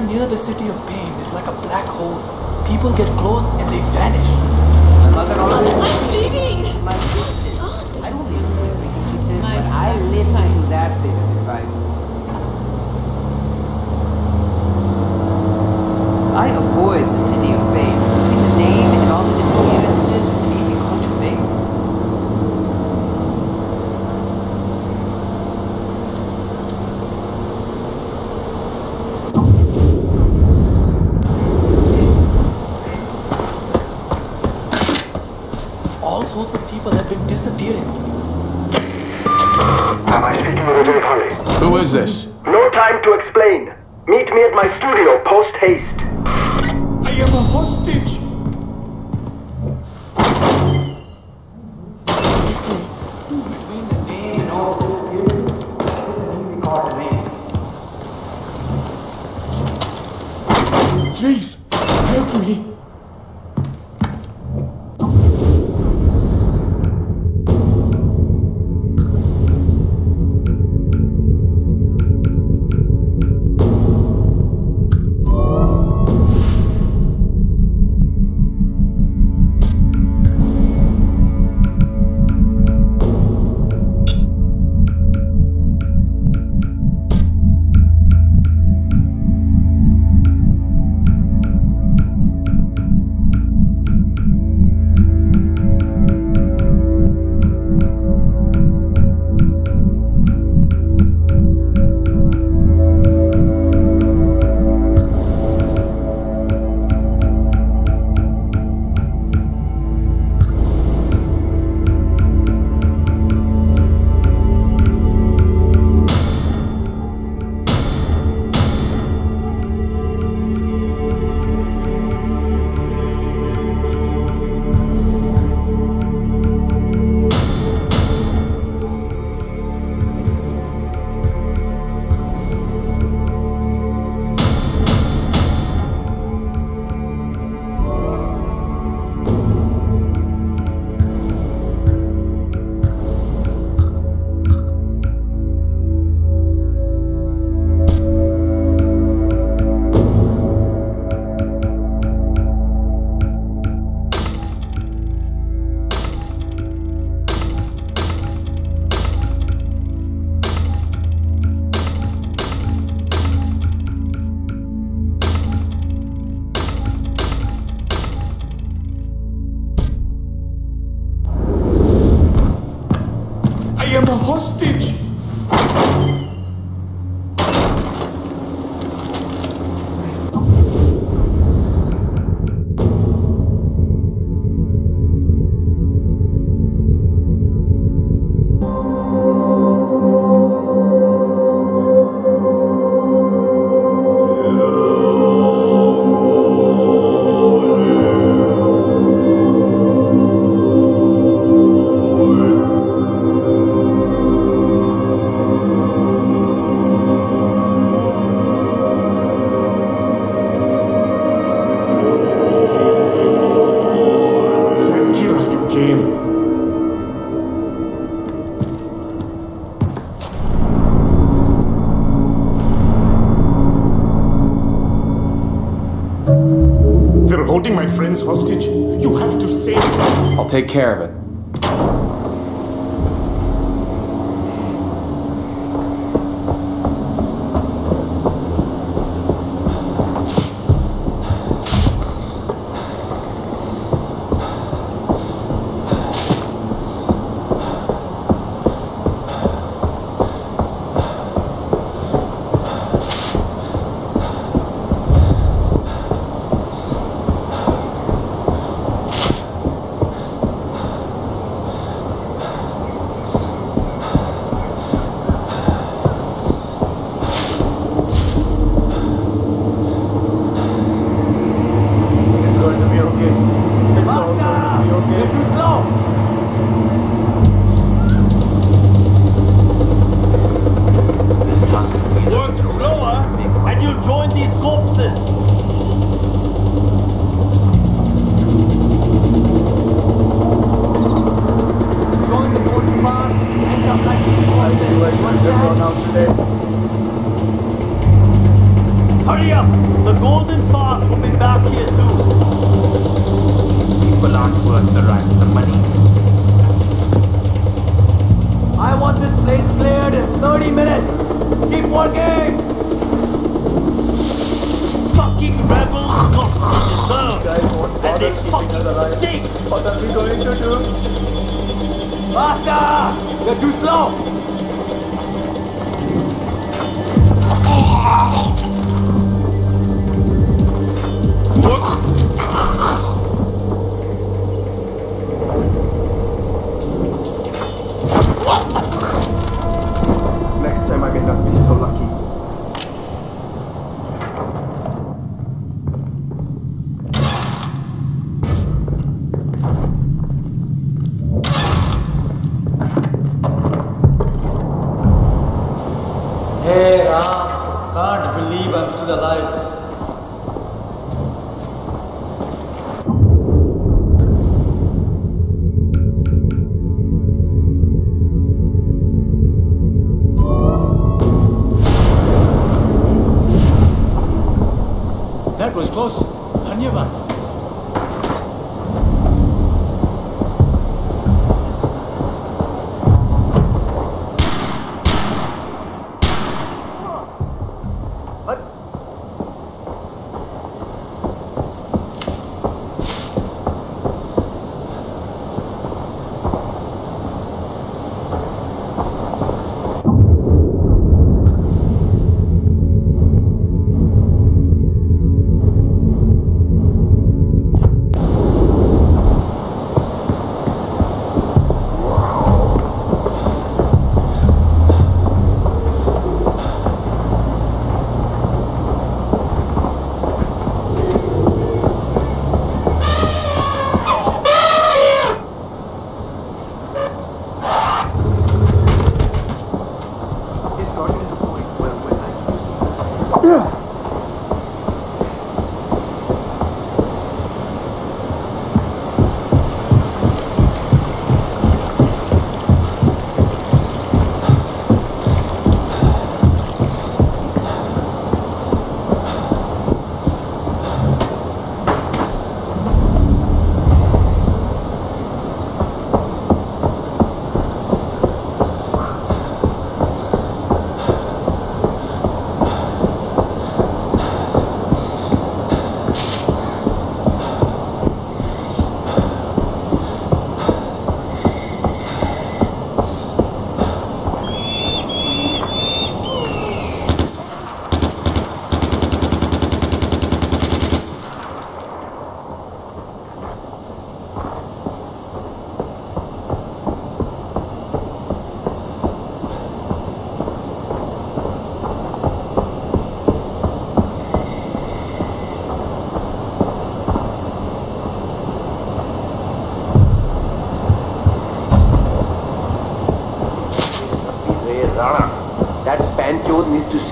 near the city of pain is like a black hole. People get close and they vanish. Take care of it.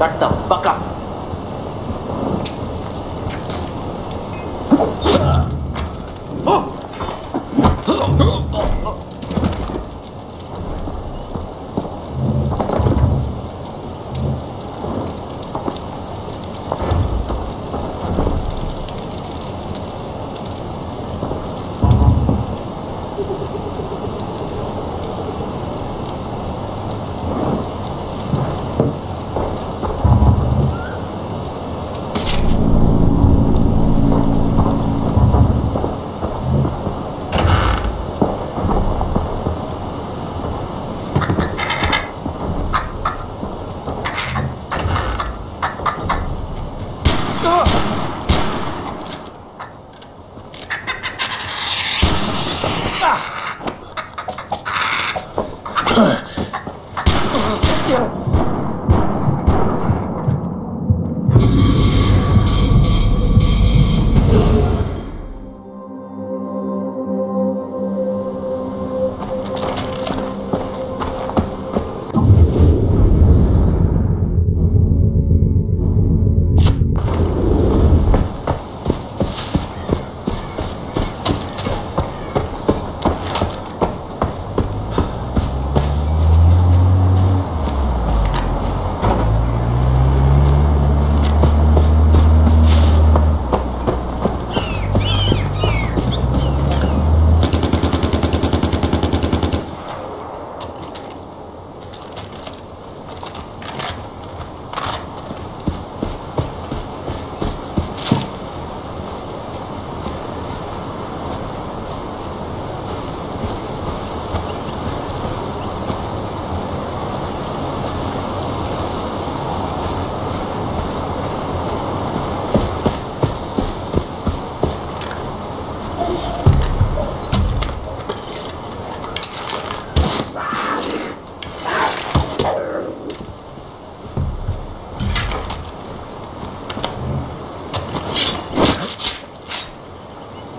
quartão.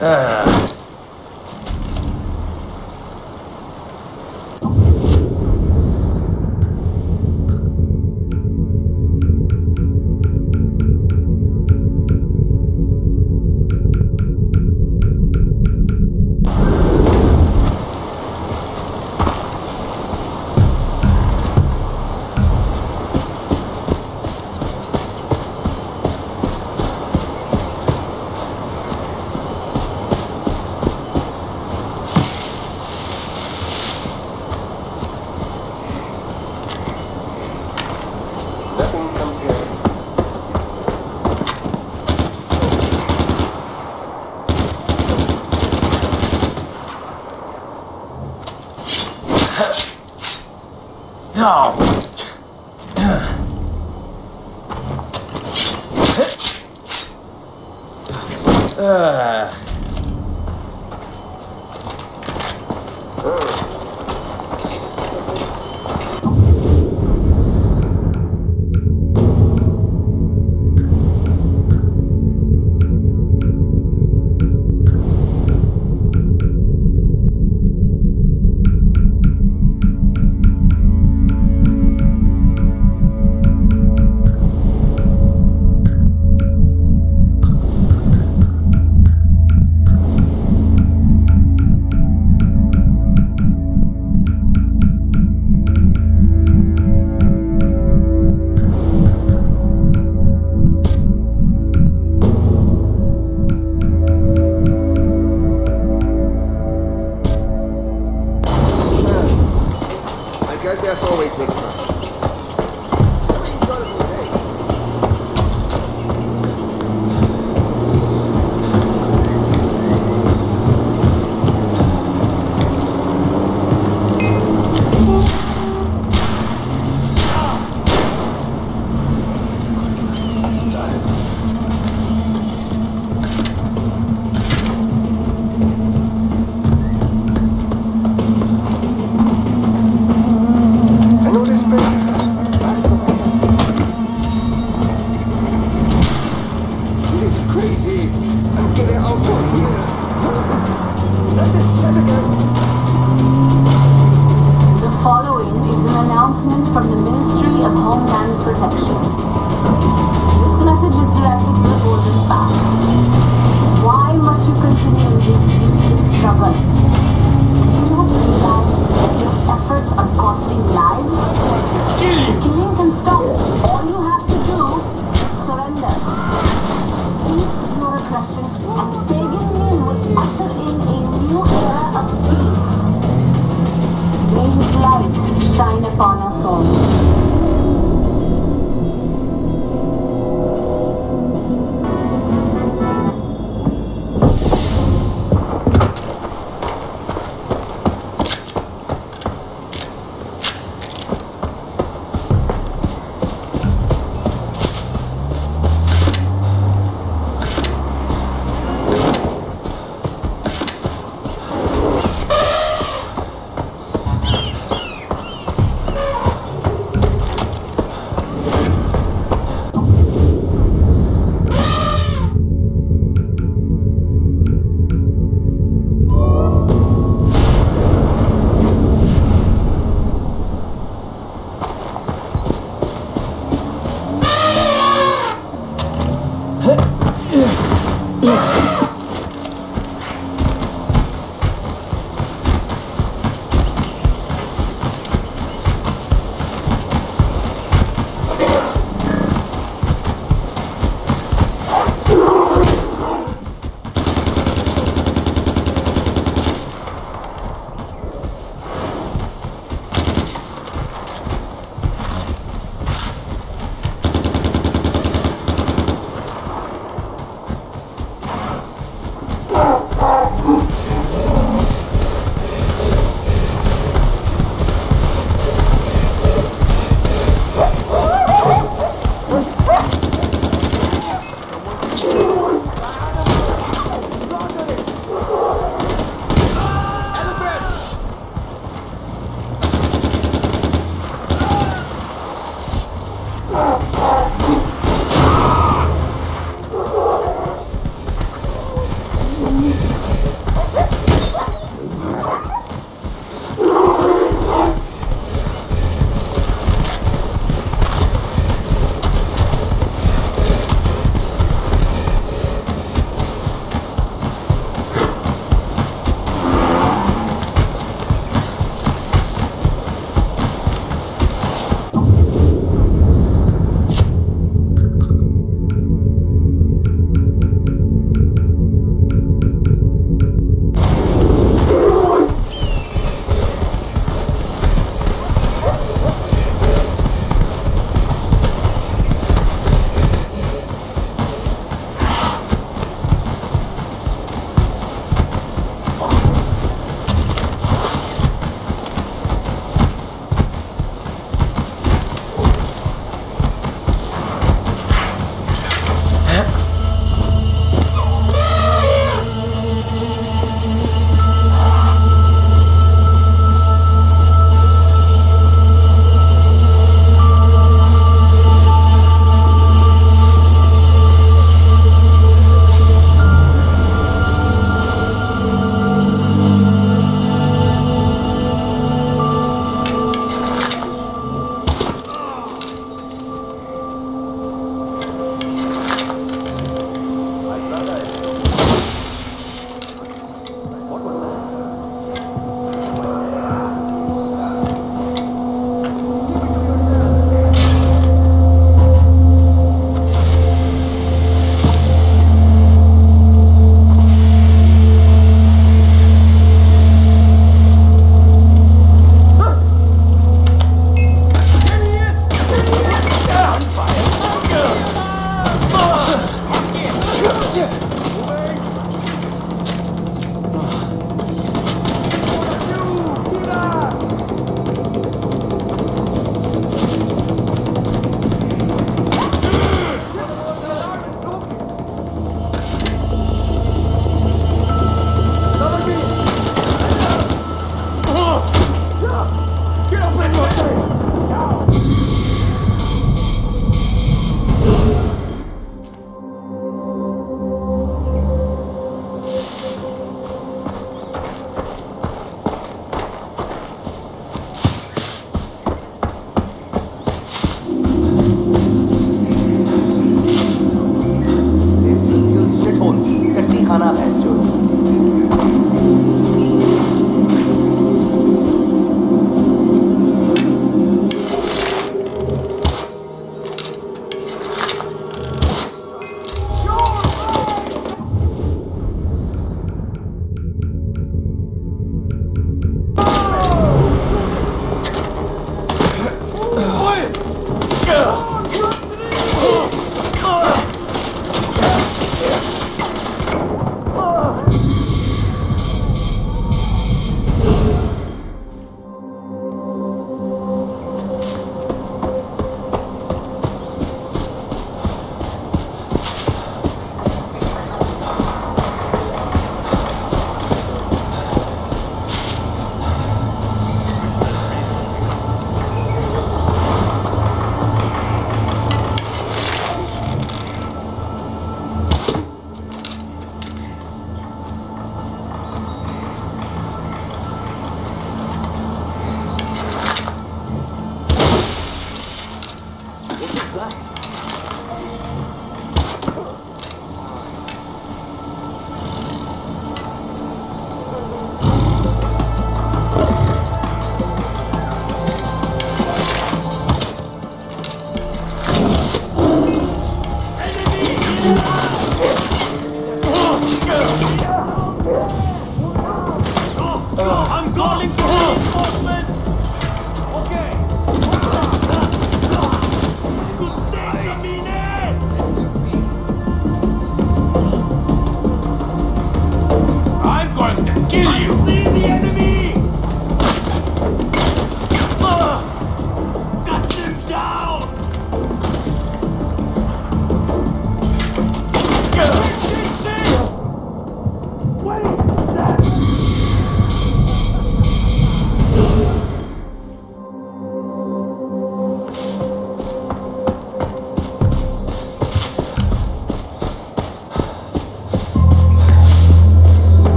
呃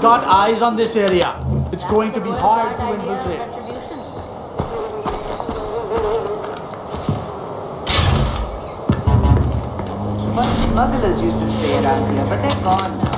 got eyes on this area. It's going to be hard to infiltrate. Smugglers used to stay around here, but they're gone now.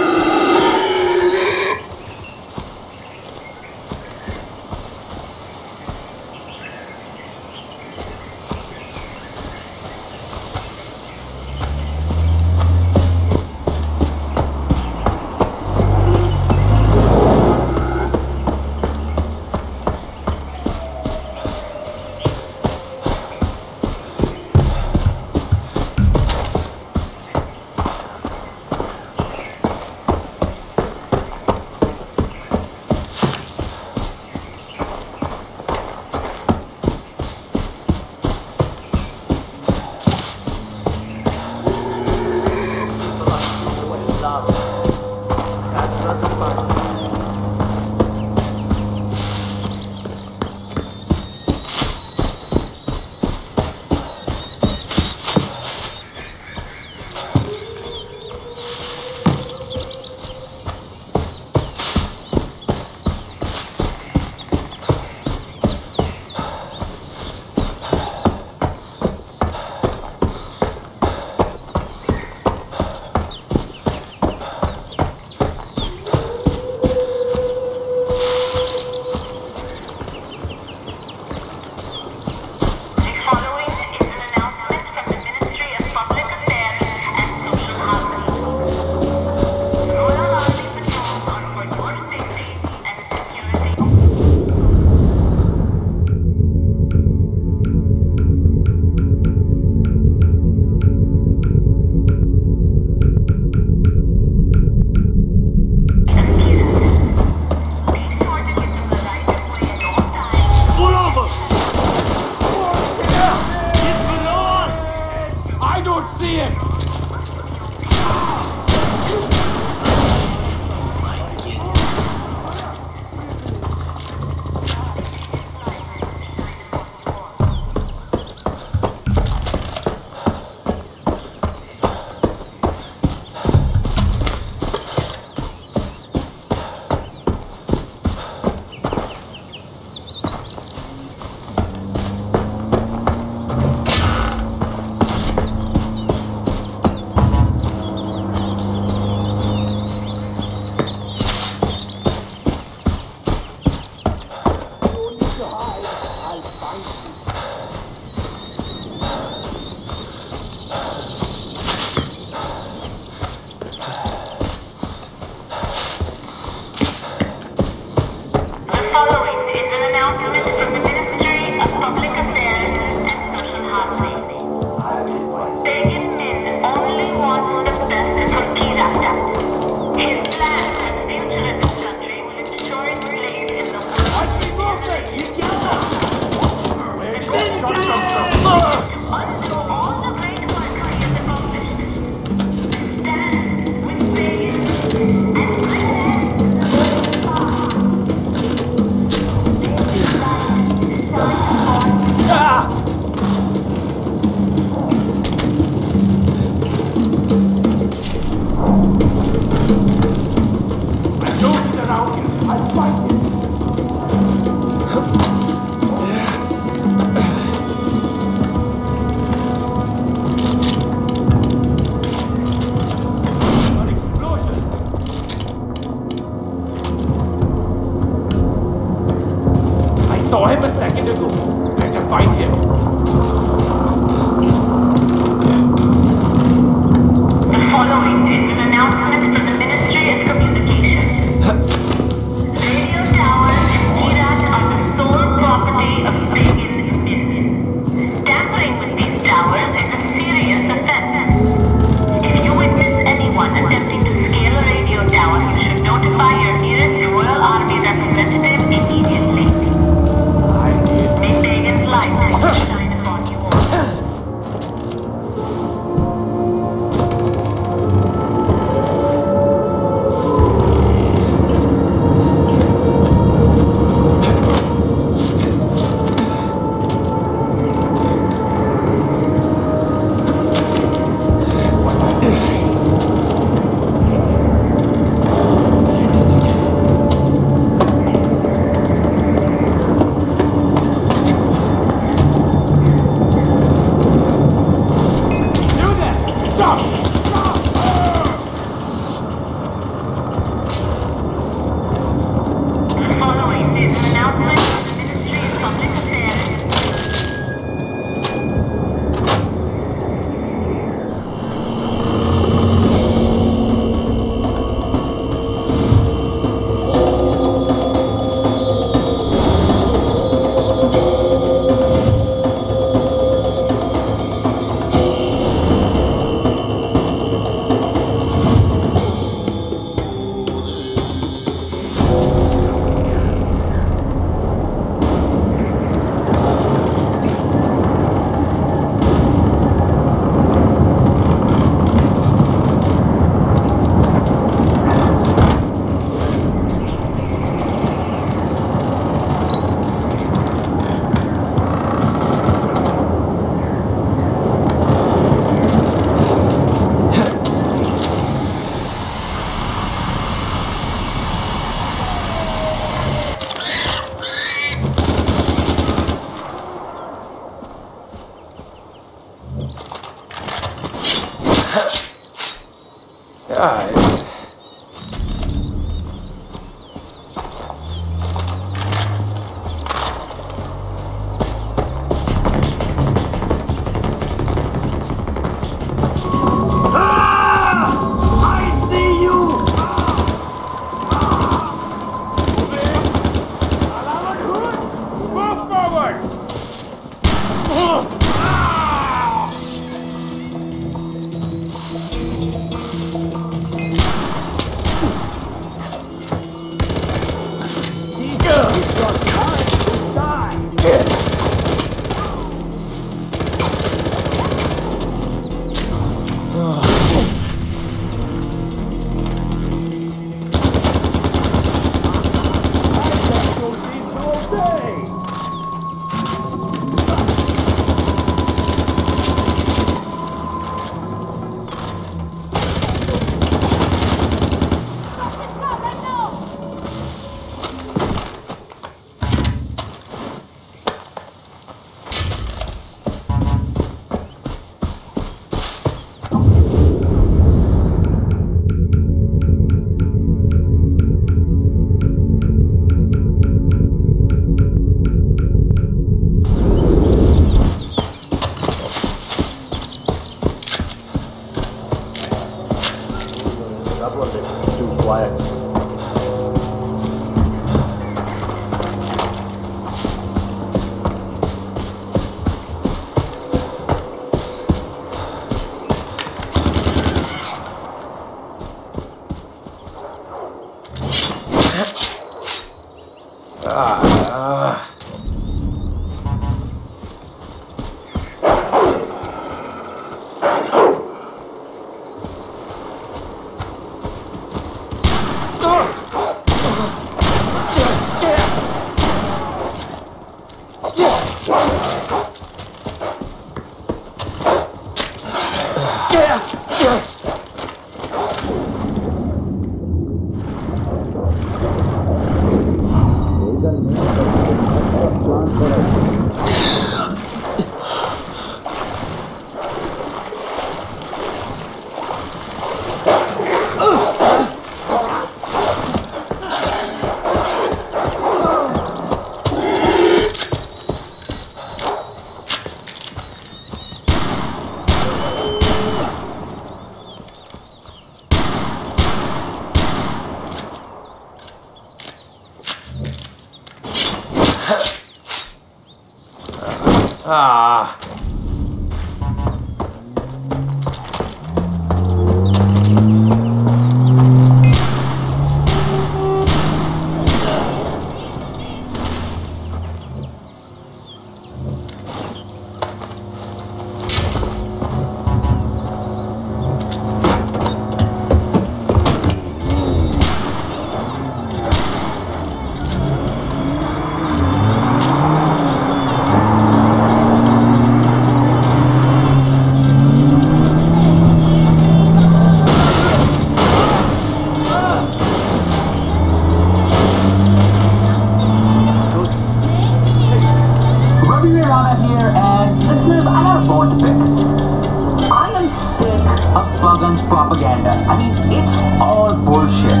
propaganda. I mean, it's all bullshit.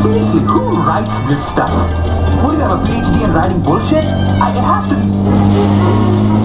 Seriously, who writes this stuff? Would you have a PhD in writing bullshit? I, it has to be...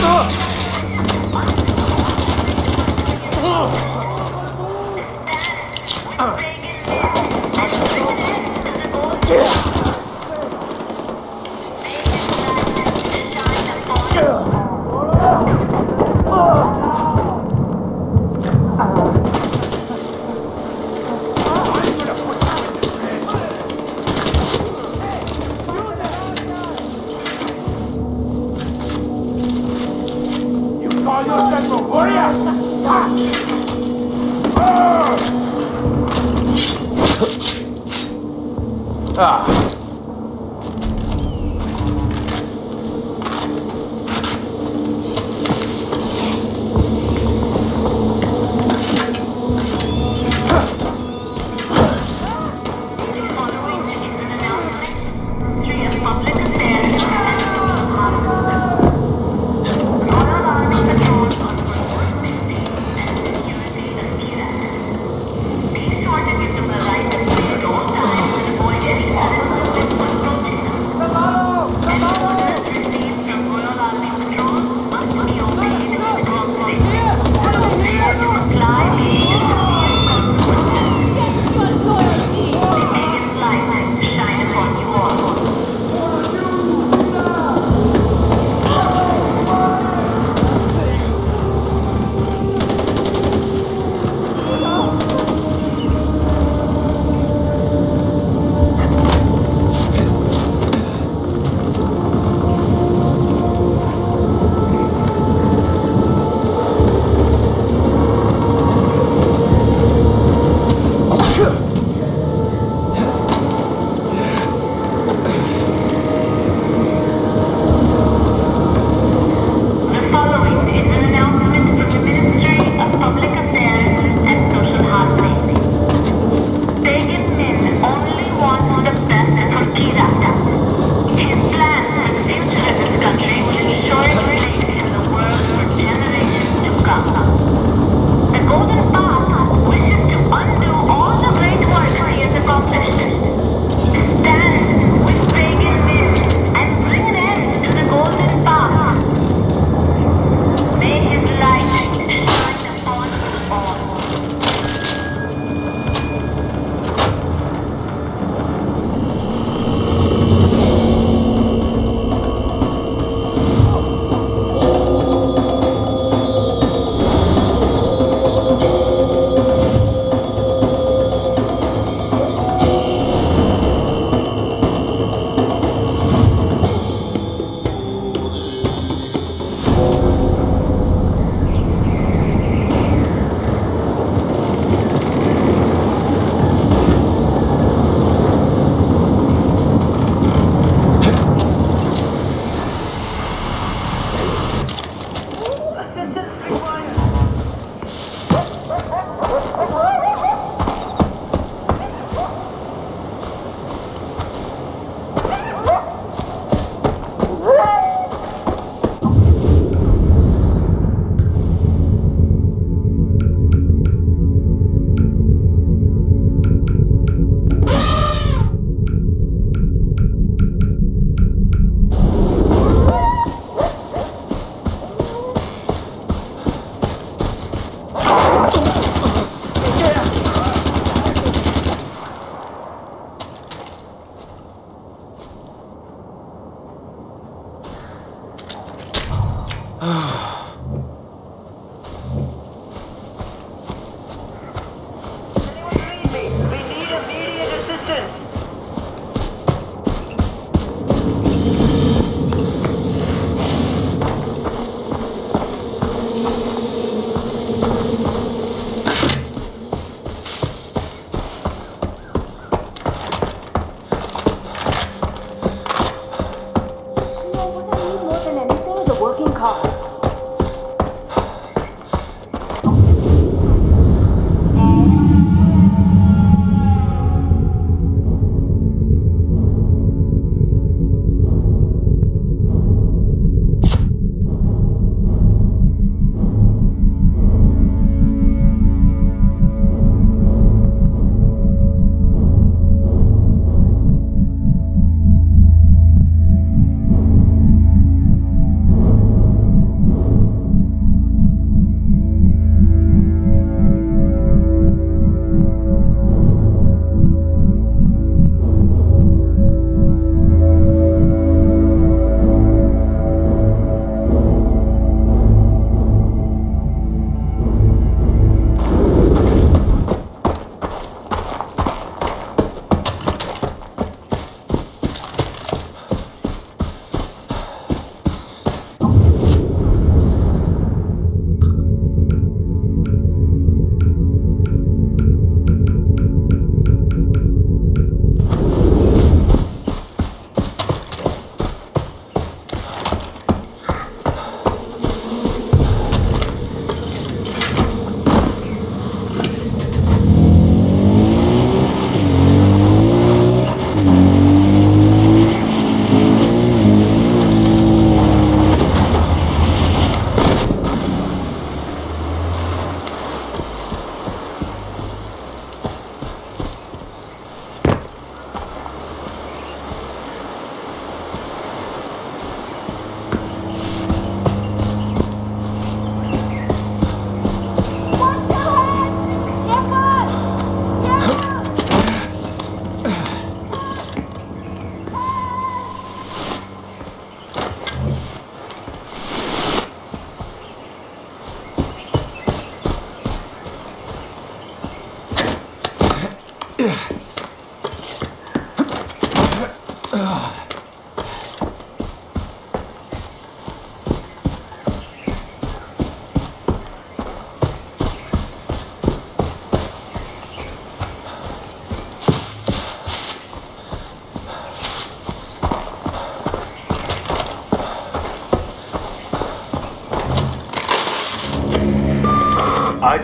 Call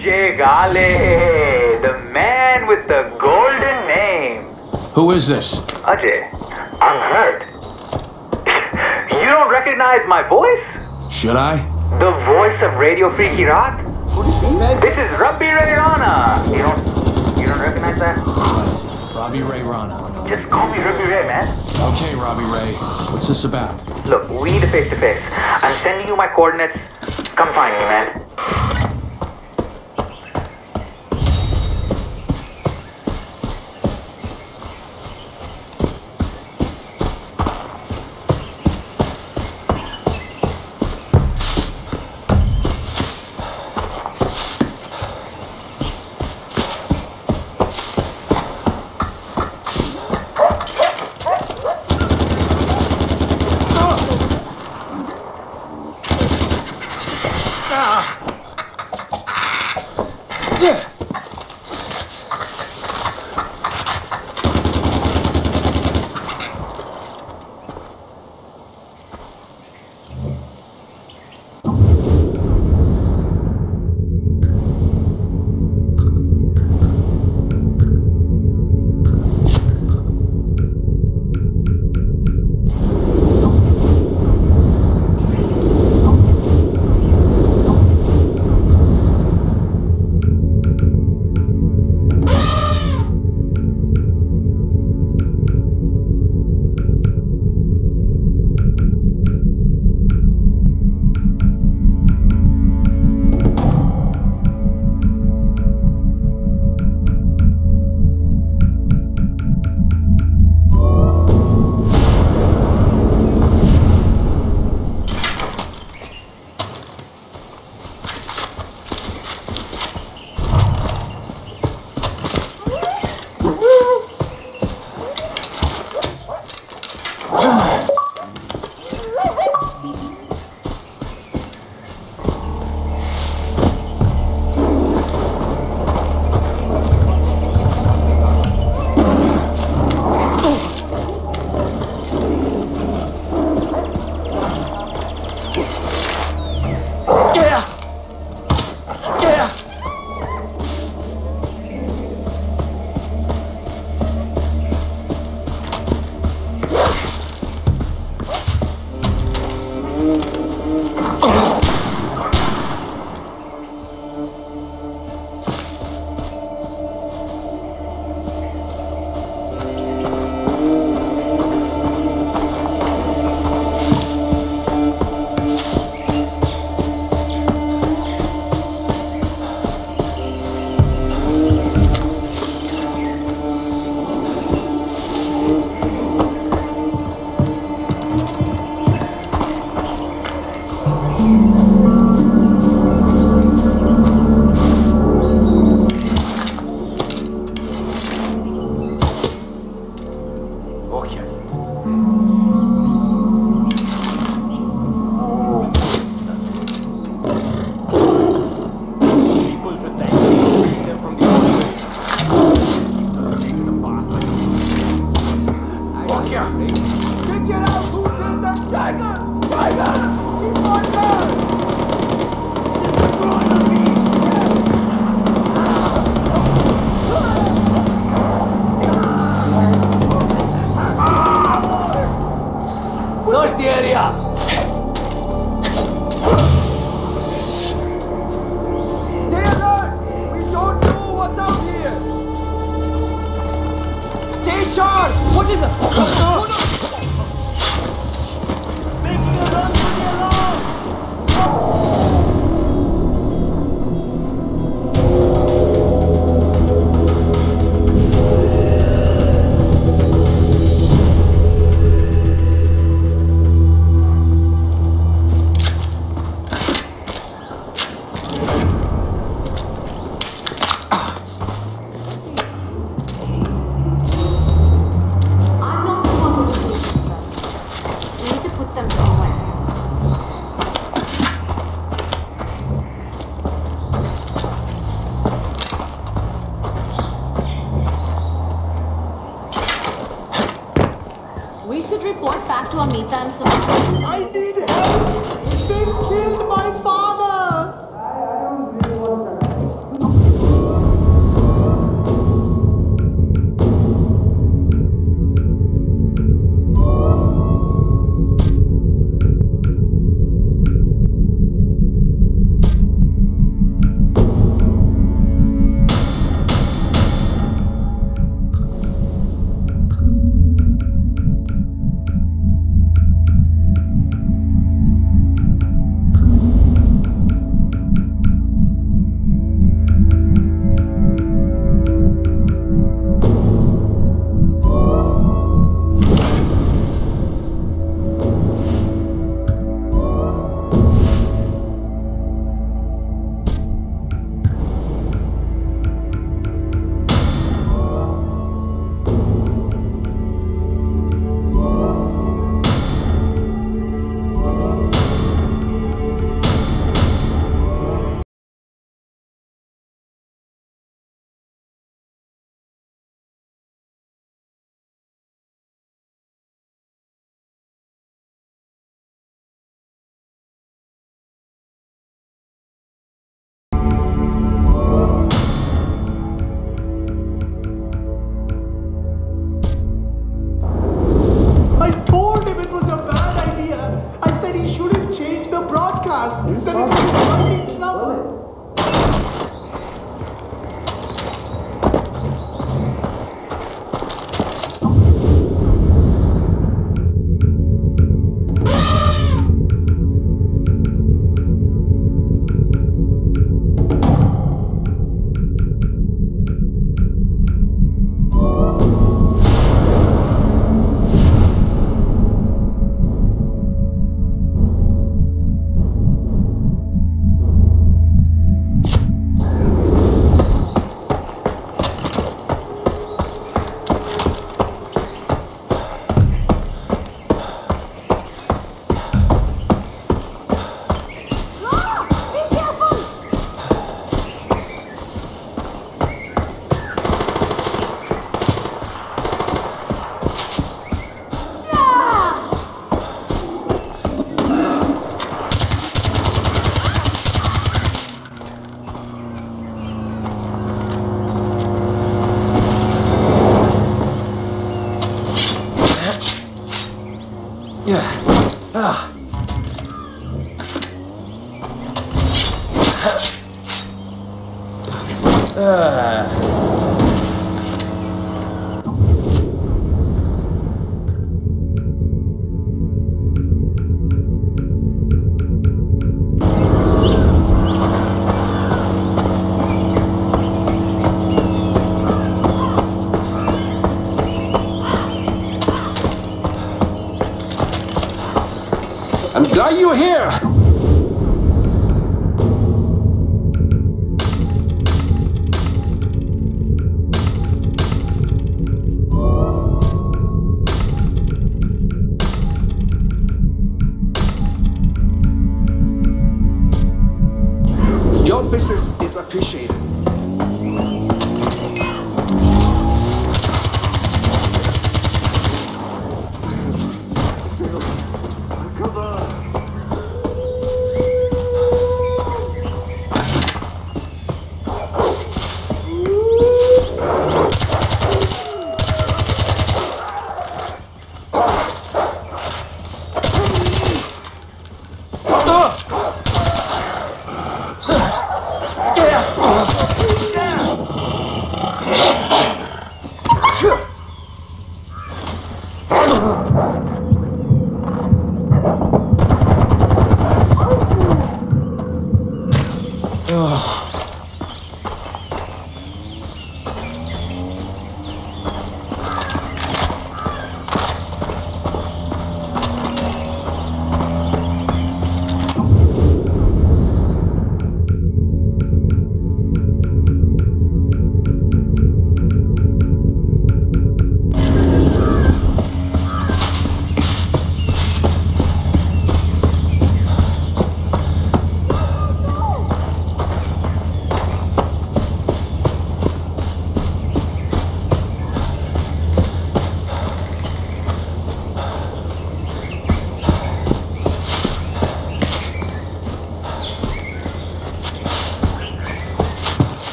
Ajay Ghale, the man with the golden name. Who is this? Ajay, I'm hurt. you don't recognize my voice? Should I? The voice of Radio Free Kyrat. Who is Free Kyrat? This is Rabi Ray Rana. You don't, you don't recognize that? Rabi Ray Rana. Just call me Rabi Ray, man. Okay, Rabi Ray. What's this about? Look, we need a face to face. I'm sending you my coordinates. Come find me, man.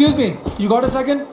Excuse me, you got a second?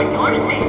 Your safety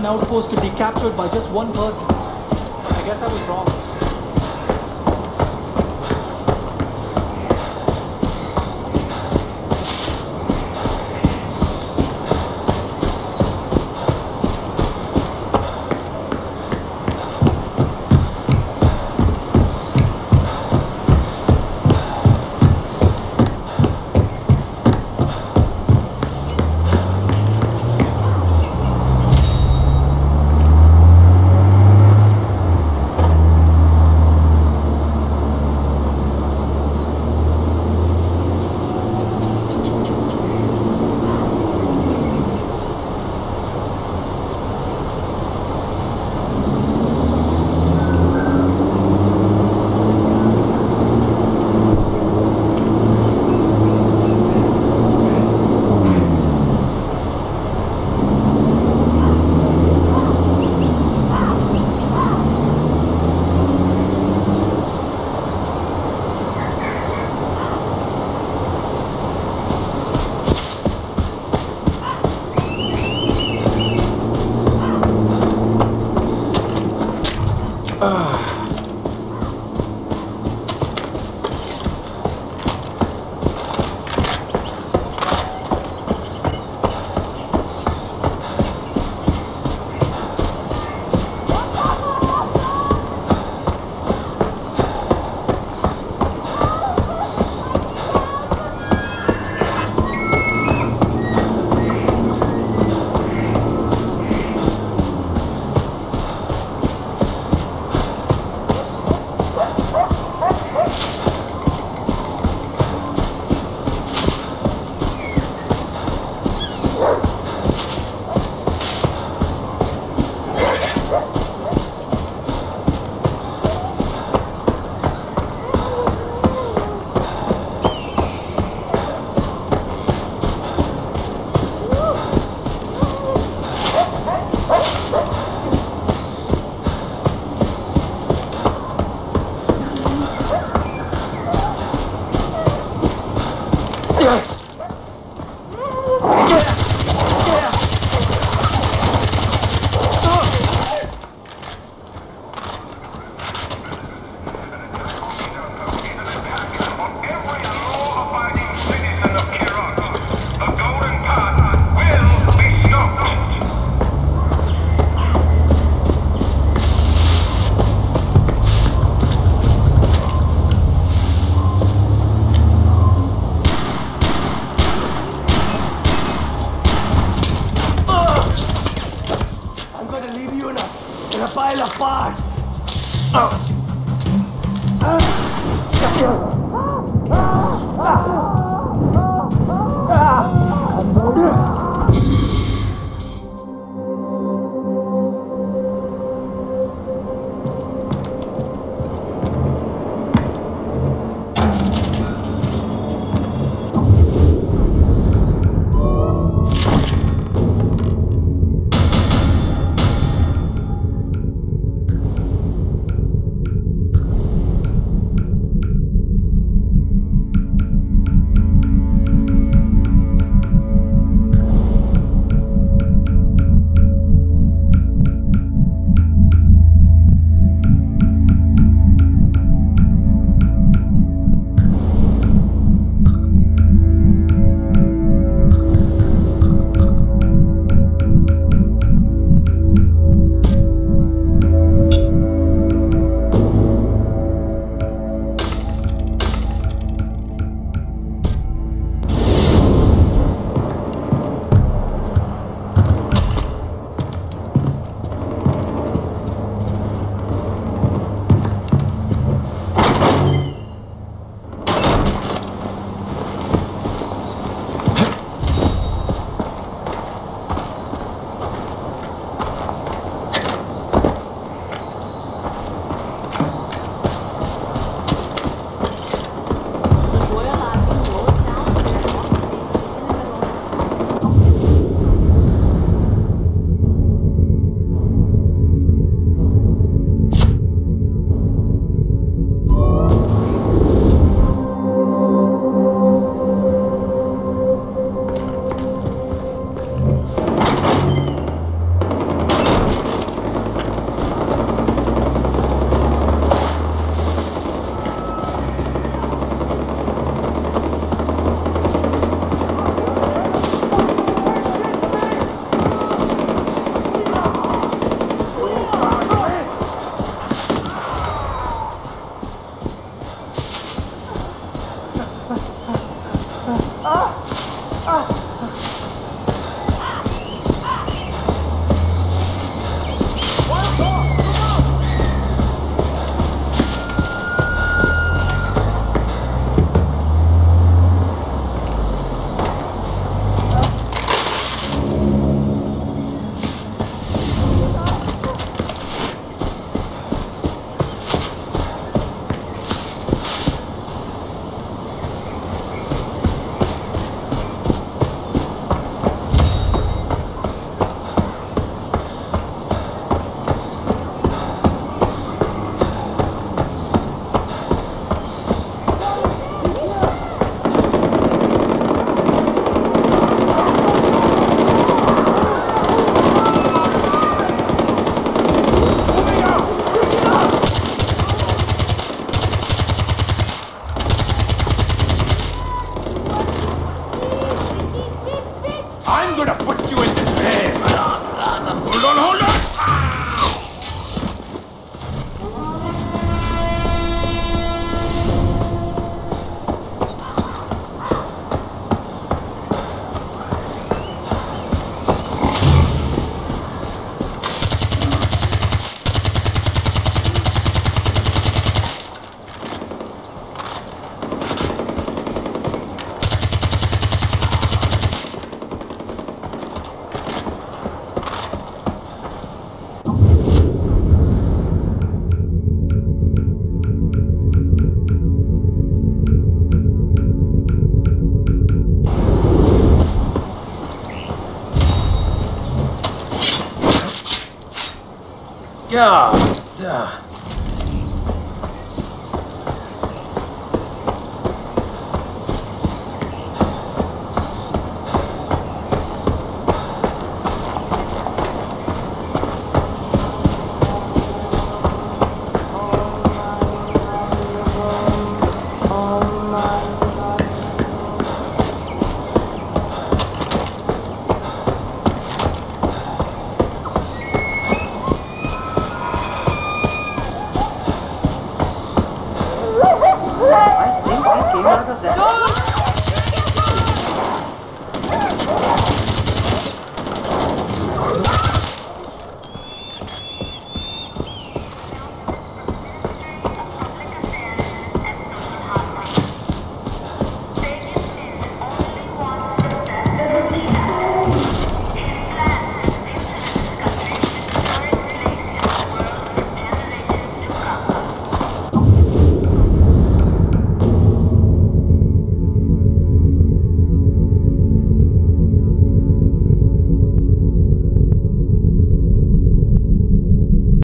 an outpost could be captured by just one person. I guess I was wrong.